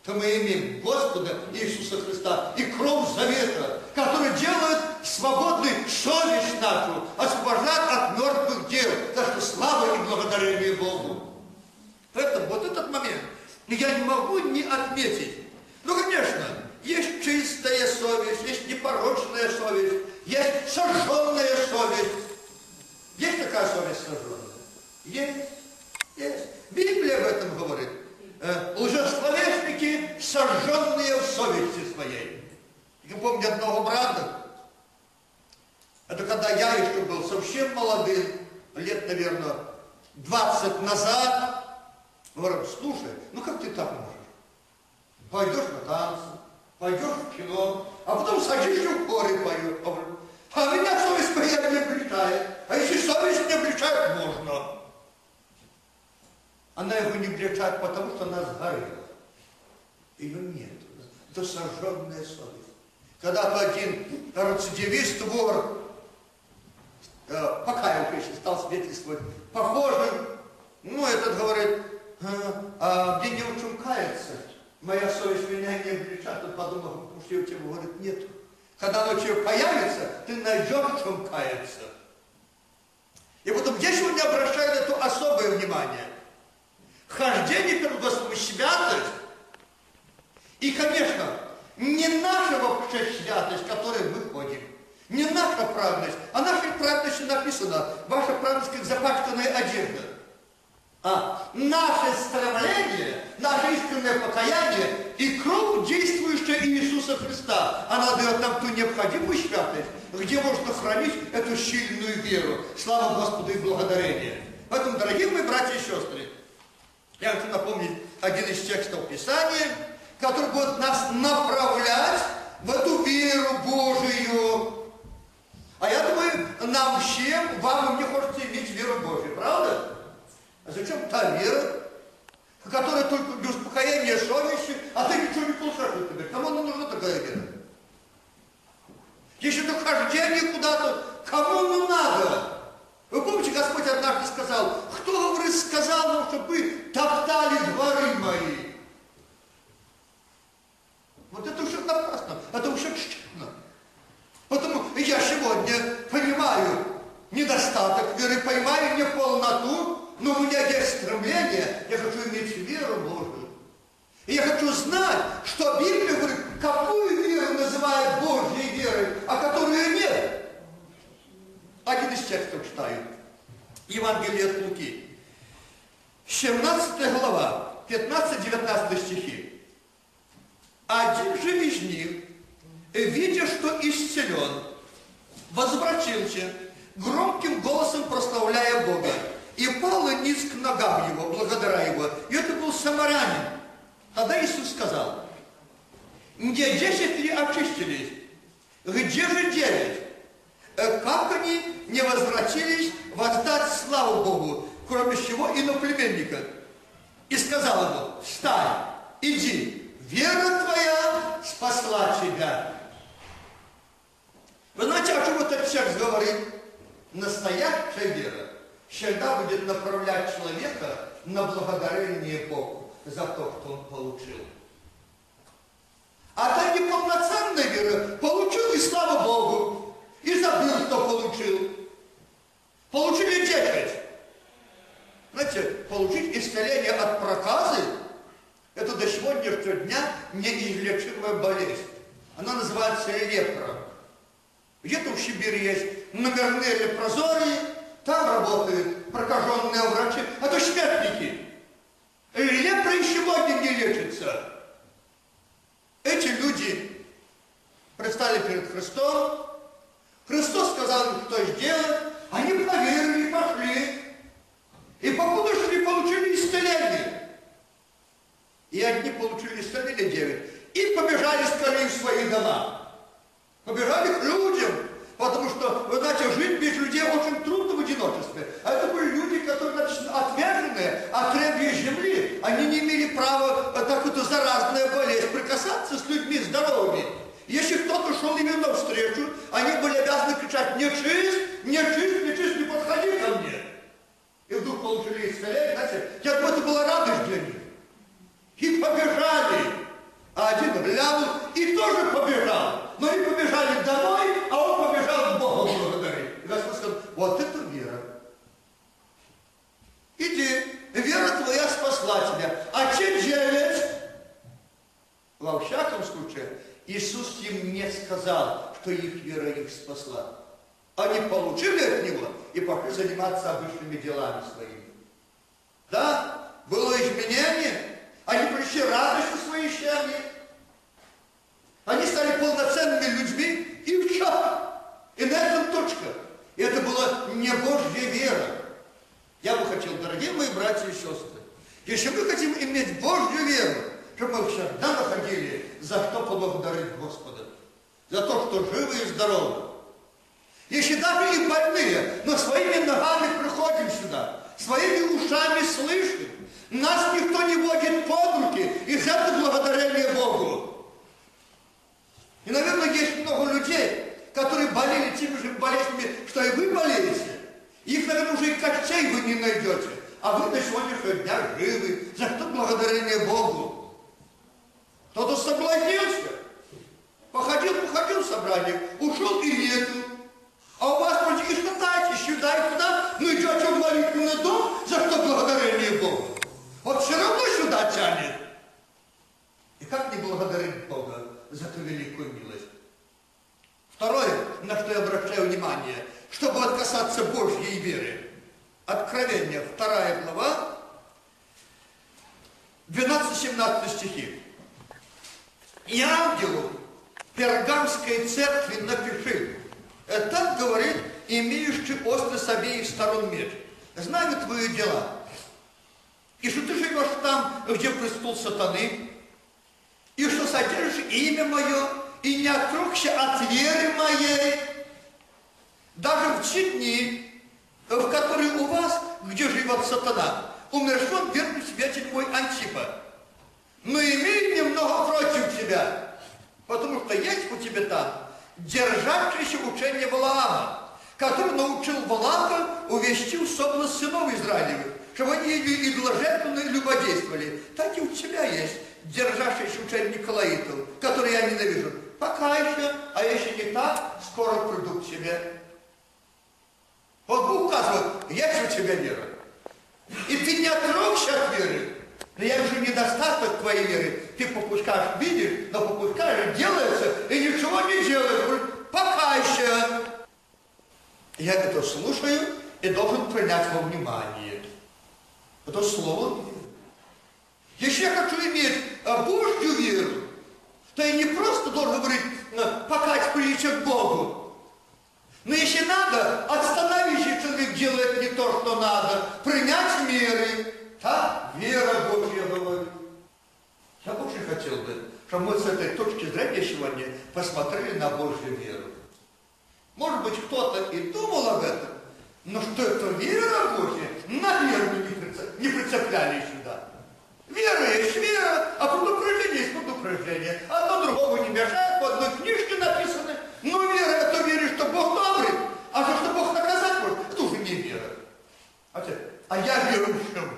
то мы имеем Господа Иисуса Христа и кровь завета, который делает свободной совесть нашу, освобождает от мертвых дел. Так что слава и благодарение Богу. Поэтому вот этот момент я не могу не отметить. Ну, конечно, есть чистая совесть, есть непорочная совесть, есть сожженная совесть. Есть такая совесть сожженная? Есть. Есть. Библия об этом говорит. Э, лжесловесники, сожженные в совести своей. Я помню одного брата, это когда я еще был совсем молодым, лет, наверное, 20 назад, говорю, слушай, ну как ты так можешь? Пойдешь на танцы, пойдешь в кино, а потом садишься в хоре поешь. А меня совесть моя не обличает. А если совесть не обличает, можно. Она его не обличает, потому что она сгорела. Ее нет. Это сожженная совесть. Когда-то один рецидивист, вор, э, покаявшийся, стал свидетельствовать, похожий, ну, этот говорит, а, где не в? Моя совесть меня не обличает. Он подумал, потому что у тебя, говорит, нет. Когда тебя появится, ты найдешь в чем каяться. И потом, где сегодня обращают это особое внимание? Хождение перед Господом святость. И, конечно, не наша вообще святость, которой мы ходим. Не наша праведность. А наша праведность написано. Ваша праведность как запачканная одежда. А наше стремление, наше искреннее покаяние и кровь, действующая Иисуса Христа, она дает нам ту необходимую святость, где можно хранить эту сильную веру. Слава Господу и благодарение. Поэтому, дорогие мои братья и сестры, я хочу напомнить один из текстов Писания, который будет нас направлять в эту веру Божию. А я думаю, нам всем, вам и мне хочется иметь веру Божию, правда? А зачем та вера, которая только для успокоения совести, а ты ничего не получаешь от тебя? Кому она нужна такая вера? Если это хождение куда-то, кому оно надо? Вы помните, Господь однажды сказал, кто, говорит, сказал нам, чтобы вы топтали дворы мои? Вот это уже напрасно, это уже тщетно. Потому я недостаток веры, поймаю неполноту, но у меня есть стремление, я хочу иметь веру Божию. И я хочу знать, что Библия говорит, какую веру называет Божьей верой, а которую нет. Один из текстов читаю. Евангелие от Луки. 17 глава, 15-19 стихи. Один же из них, видя, что исцелен, возвратился, громким голосом прославляя Бога, и пал низ к ногам его, благодаря его. И это был самарянин. Тогда Иисус сказал, где десять ли очистились, где же девять? Э, как они не возвратились воздать славу Богу, кроме чего иноплеменника? И сказал ему, встань, иди, вера твоя спасла тебя. Вы знаете, о чем этот текст говорит? Настоящая вера всегда будет направлять человека на благодарение Богу за то, что он получил. А та неполноценная вера получил и слава Богу, и забыл, что получил. Получили десять. Знаете, получить исцеление от проказы, это до сегодняшнего дня неизлечимая болезнь. Она называется лепра. Где-то в Сибири есть номерные лепрозории, там работают прокаженные врачи, а то смертники. Лепра и сегодня не лечится. Эти люди предстали перед Христом. Христос сказал им, что сделать. Они поверили, пошли. И покуда шли, получили исцеление. И одни получили исцеление девять. И побежали скорее в свои дома. Побежали к людям, потому что, вы знаете, жить без людей очень трудно в одиночестве. А это были люди, которые достаточно отверженные от ребьей земли. Они не имели права так вот заразная болезнь прикасаться с людьми здоровыми. Если кто-то шел именно встречу, они были обязаны кричать «Не чист, не чист, не чист, не подходи ко мне!» И вдруг получили исцеление, знаете, я думаю, это была радость для них. И побежали. А один глянул и тоже побежал. Но они побежали домой, а он побежал к Богу благодарить. И Господь сказал, вот это вера. Иди, вера твоя спасла тебя. А чем девять? Во всяком случае, Иисус им не сказал, что их вера их спасла. Они получили от Него и пошли заниматься обычными делами своими. Да, было изменение, они пришли радостью свои семьи, они стали полноценными людьми, и все. И на этом точка. И это была не Божья вера. Я бы хотел, дорогие мои братья и сестры, если мы хотим иметь Божью веру, чтобы мы всегда находили, за что поблагодарить Господа. За то, что живы и здоровы. Если даже и больные, но своими ногами приходим сюда, своими ушами слышим, нас никто не водит под руки, и за это благодарение Богу. И, наверное, есть много людей, которые болели теми же болезнями, что и вы болеете. Их, наверное, уже и костей вы не найдете. А вы до сегодняшнего дня живы. За что благодарение Богу? Кто-то соблазнился. Походил, походил в собрание, ушел и нету. А у вас вроде и шатаетесь сюда и туда, но идете в молитвенный дом, за что благодарение Богу. Вот все равно сюда тянет. И как не благодарить Бога? за ту великую милость. Второе, на что я обращаю внимание, чтобы откасаться Божьей веры. Откровение, вторая глава, 12-17 стихи. И ангелу Пергамской церкви напиши. Так говорит имеющий острый с обеих сторон меч. Знаю твои дела. И что ты живешь там, где престол сатаны, и что содержишь имя мое, и не отрекся от веры моей, даже в те дни, в которые у вас, где живет сатана, умершен верный святитель мой Антипа. Но имею немного против тебя, потому что есть у тебя там державшийся учение Валаама, который научил Валака увести в сынов Израилевых, чтобы они идоложертвенно любодействовали. Так и у тебя есть державшийся учение Николаитов, который я ненавижу. Пока еще, а если не так, скоро приду к тебе. Вот Бог указывает, есть у тебя вера. И ты не отрекся от веры. Но я вижу недостаток твоей веры. Ты по пучкам видишь, но по пучкам делается и ничего не делаешь. Покайся. Я это слушаю и должен принять во внимание. Это слово веры. Если я хочу иметь а, Божью веру, то я не просто должен говорить, «Ну, покать приличие к Богу. Но если надо, остановись, если человек делает не то, что надо, принять меры. Так, вера Божья говорит. Я очень хотел бы, чтобы мы с этой точки зрения сегодня посмотрели на Божью веру. Может быть, кто-то и думал об этом, но что это вера Божья, наверное, не прицепляли сюда. Вера есть вера, а предупреждение есть предупреждение. Одно другому не мешает, в одной книжке написано. Но вера это веришь, что Бог добрый, а то, что Бог наказать может, это уже не вера. А, а я верующим.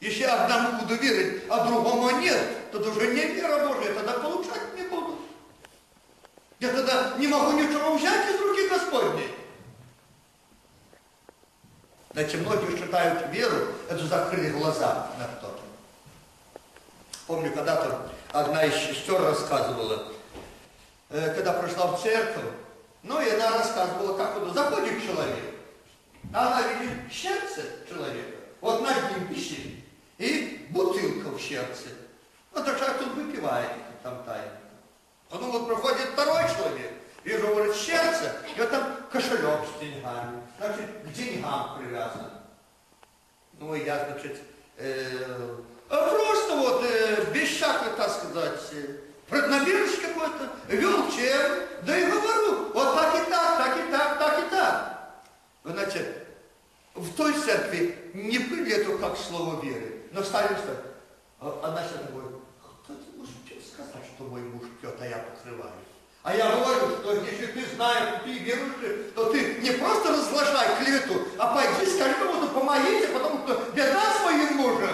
Если я одному буду верить, а другому нет, то уже не вера Божья, тогда получать не буду. Я тогда не могу ничего взять из руки Господней. Значит, многие считают веру, это закрыли глаза на кто-то. Помню, когда-то одна из сестер рассказывала, э, когда пришла в церковь, ну и она рассказывала, как вот заходит человек, а она видит сердце человека, вот над ним висит, и бутылка в сердце. Ну, так тут выпивает там тайно. Потом вот проходит второй человек, Вижу, говорит, сердце, и вот там кошелек с деньгами. Значит, к деньгам привязан. Ну, и я, значит, э, просто вот э, без всякой, так сказать, э, преднамеренности какой-то, вел чем, да и говорю, вот так и так, так и так, так и так. Значит, в той церкви не это как слово веры, но стали что? Она сейчас говорит, кто ты можешь сказать, что мой муж пьет, а я покрываюсь? А я говорю, что если ты знаешь, ты верующий, то ты не просто разглашай клевету, а пойди скажи кому-то, помолите, потому что беда с моим мужем.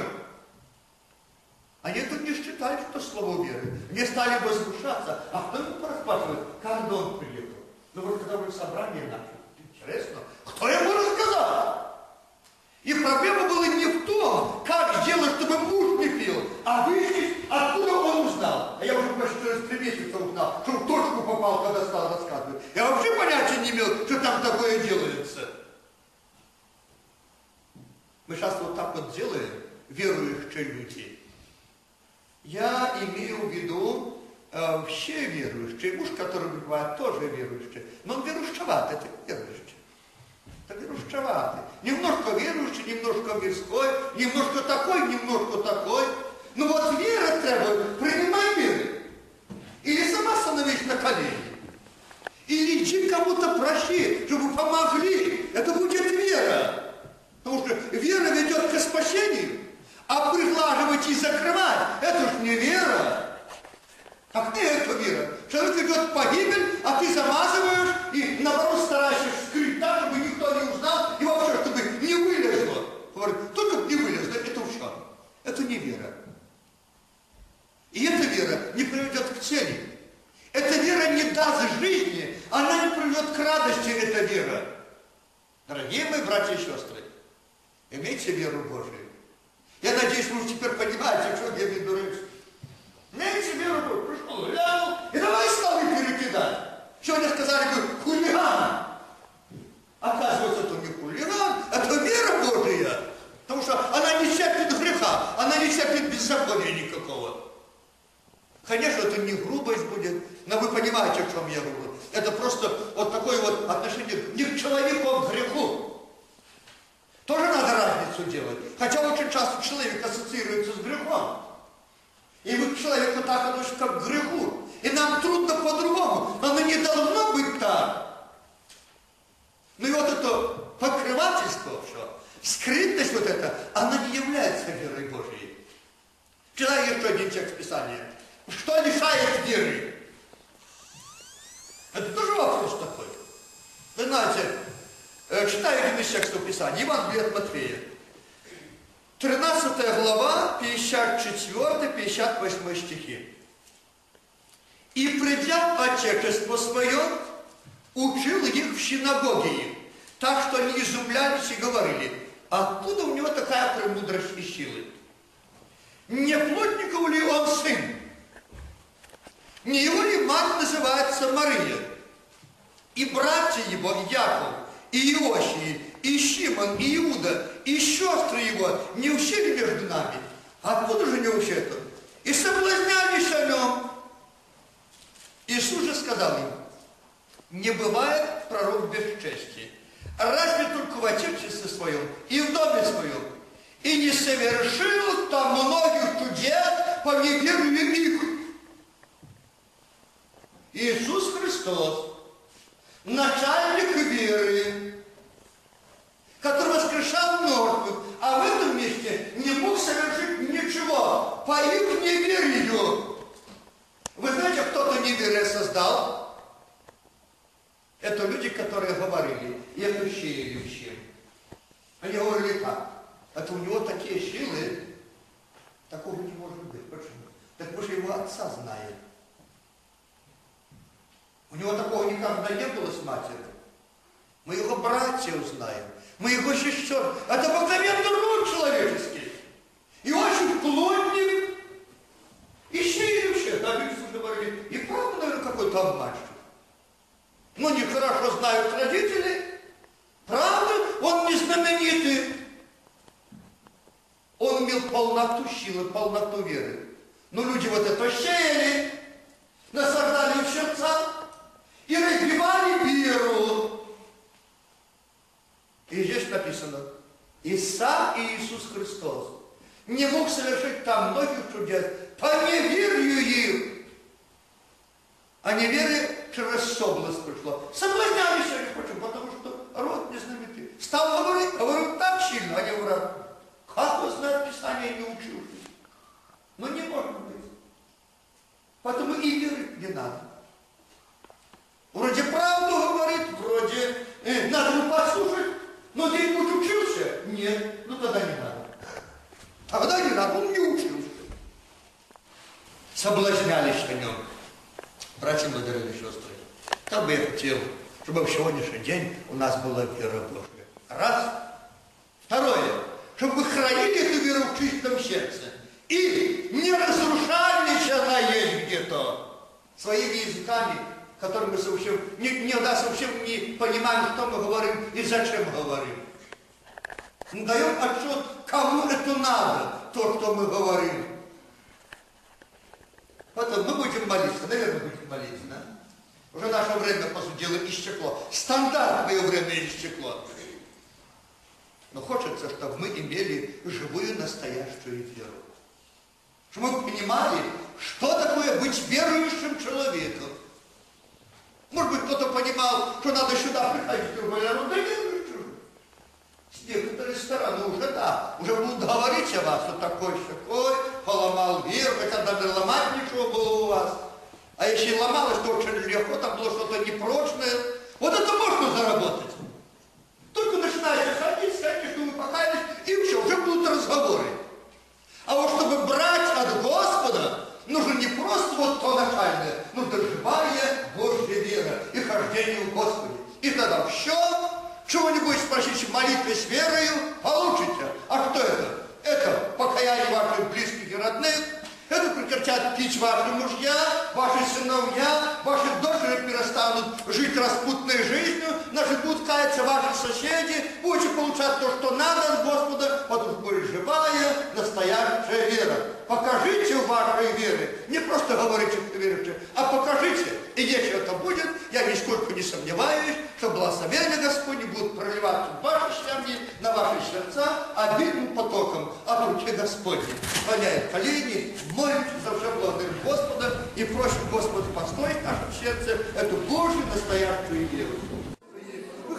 Они тут не считают, что слово веры. Не стали возмущаться. А кто ему спрашивает, когда он приехал? Ну вот когда вы собрание начали, интересно, кто ему рассказал? И проблема была не в том, как сделать, чтобы муж не пил, а выяснить, откуда через три месяца узнал, что в точку попал, когда стал рассказывать. Я вообще понятия не имел, что там такое делается. Мы сейчас вот так вот делаем, верующие люди. Я имею в виду э, все верующие, муж, который бывает тоже верующий, но он верующеват, это верующий верующеватый. Немножко верующий, немножко мирской, немножко такой, немножко такой. Ну вот вера требует, принимай веры. Или сама становись на колени. Или иди кому-то проси, чтобы помогли. Это будет вера. Потому что вера ведет к спасению. А приглаживать и закрывать, это ж не вера. А где это вера? Человек идет погибель, а ты замазываешь и наоборот стараешься скрыть так, чтобы никто не узнал, и вообще, чтобы не вылезло. Говорит, только не вылезло, это все. Это не вера. И эта вера не приведет к цели. Эта вера не даст жизни, она не приведет к радости, эта вера. Дорогие мои братья и сестры, имейте веру Божию. Я надеюсь, вы теперь понимаете, что я веду речь. Меньше веру пришел, глянул, и давай стал перекидать. Сегодня сказали бы хулиган. Оказывается, это не хулиган, это вера Божия. Потому что она не терпит греха, она не терпит беззакония никакого. Конечно, это не грубость будет, но вы понимаете, о чем я говорю. Это просто вот такое вот отношение не к человеку, а к греху. Тоже надо разницу делать. Хотя очень часто человек ассоциируется с грехом. И вы к человеку так относитесь, как к греху. И нам трудно по-другому. Оно не должно быть так. Ну и вот это покрывательство все, скрытность вот эта, она не является верой Божьей. Читаю еще один текст Писания. Что мешает веры? Это тоже вопрос такой. Вы знаете, э, читаю один из текстов Писания, Евангелие от Матфея. 13 глава, 54-58 стихи. «И придя Отечество Свое, учил их в синагоге Так что они изумлялись и говорили, откуда у него такая премудрость и силы? Не плотников ли он сын? Не его ли мать называется Мария? И братья его, Яков, и Иосии, и Шимон, и Иуда, и сестры его, не усели между нами? Откуда же не это? И соблазнялись о нем. Иисус же сказал им, не бывает пророк без чести. Разве только в Отечестве своем и в доме своем. И не совершил там многих чудес по неверию. Иисус Христос, начальник веры, который воскрешал мертвых, а в этом месте не мог совершить ничего по их неверию. Вы знаете, кто-то неверие создал? Это люди, которые говорили, я крещение любящим. Они говорили так, это у него такие силы, такого не может быть. Почему? Так мы же его отца знаем. У него такого никогда не было с матерью. Мы его братьев знаем. Мы его сестер. Это обыкновенный род человеческий. И очень плотник. И сеющий, да, говорили. И правда, наверное, какой-то обманщик. Но ну, нехорошо знают родители. Правда, он не знаменитый. Он имел полноту силы, полноту веры. Но люди вот это сеяли, живая, настоящая вера. Покажите вашей веры, не просто говорите, что верите, а покажите. И если это будет, я нисколько не сомневаюсь, что благословение Господне будут проливаться в ваши семьи, на ваши сердца обильным потоком от руки Господней. Склоняет колени, молитесь за все благодарим Господа и просим Господа построить в нашем сердце эту Божью настоящую веру.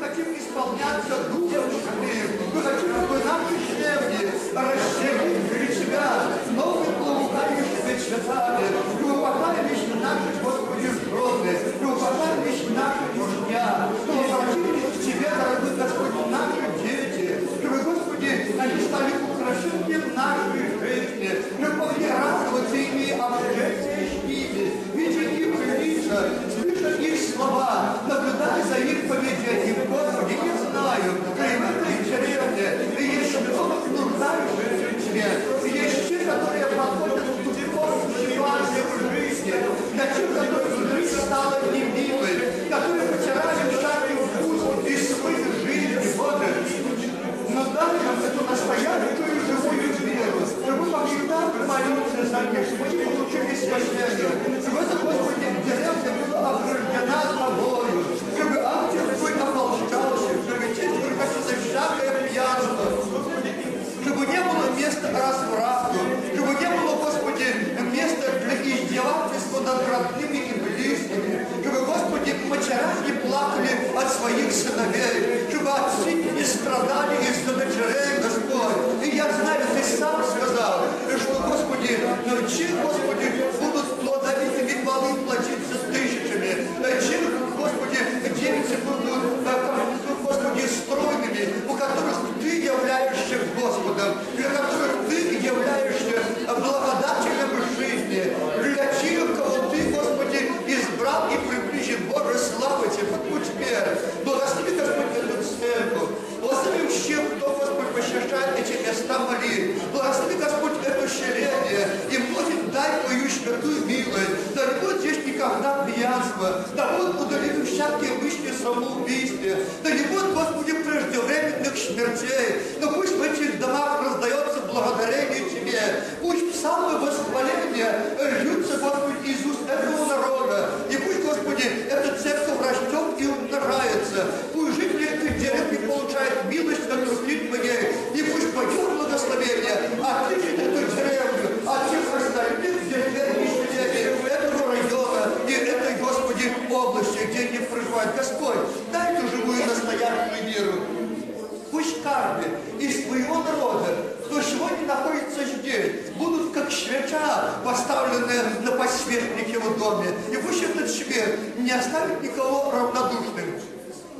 Хотим исполняться Духом Святым. Мы хотим, чтобы наши семьи расселить перед себя новым благоухающими цветами. Мы покаялись наши, Господи, жены. И мы покаялись наши мужья. Мы обратились к Тебе, дорогой Господи, наши дети. Чтобы, Господи, они стали украшением нашей жизни. Мы могли радоваться ими, обжечься с ними, видя их лица, слыша их слова, Дати за їх повідять і Господи, не знаю, приймати черепне, и есть много нуждающихся в тебе, и есть те, которые подходят к путевому ситуации в жизни, для тех, которые в жизни стало невидимы, которые потеряли шаг и вкус, и смысл и бодрость. Но дай нам эту настоящую живую веру, чтобы могли так молиться за них, чтобы мы получили спасение. В этом, Господи, деревня было обрыв. сыновей. Чтобы отцы не страдали из-за мысли о самоубийстве. Да не будет, Господи, преждевременных смертей. Но пусть в этих домах раздается благодарение Тебе. Пусть самое восхваление льются, Господи, из уст этого народа. И пусть, Господи, эта церковь растет и умножается. Пусть жители этих деревни получают милость от руки Твоей. И пусть Твое благословение отличит эту деревню от тех остальных деревень и селений этого района и этой, Господи, области, где они проживают. Господь, дай эту живую и настоящую миру. Пусть каждый из твоего народа, кто сегодня находится здесь, будут как свеча, поставленные на подсвечнике в доме. И пусть этот свет не оставит никого равнодушным.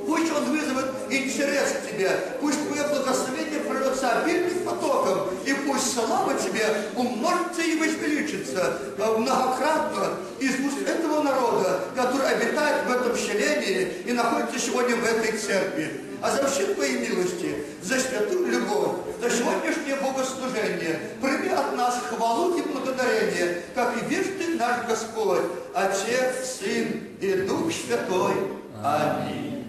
Пусть он вызовет интерес к тебе. Пусть твое благословение прольется обильным потоком. И пусть слава тебе умножится и возвеличится э, многократно из уст этого народа, который обитает в этом селении и находится сегодня в этой церкви. А за все твои милости, за святую любовь, за сегодняшнее богослужение, прими от нас хвалу и благодарение, как и вечный наш Господь, Отец, Сын и Дух Святой. Аминь.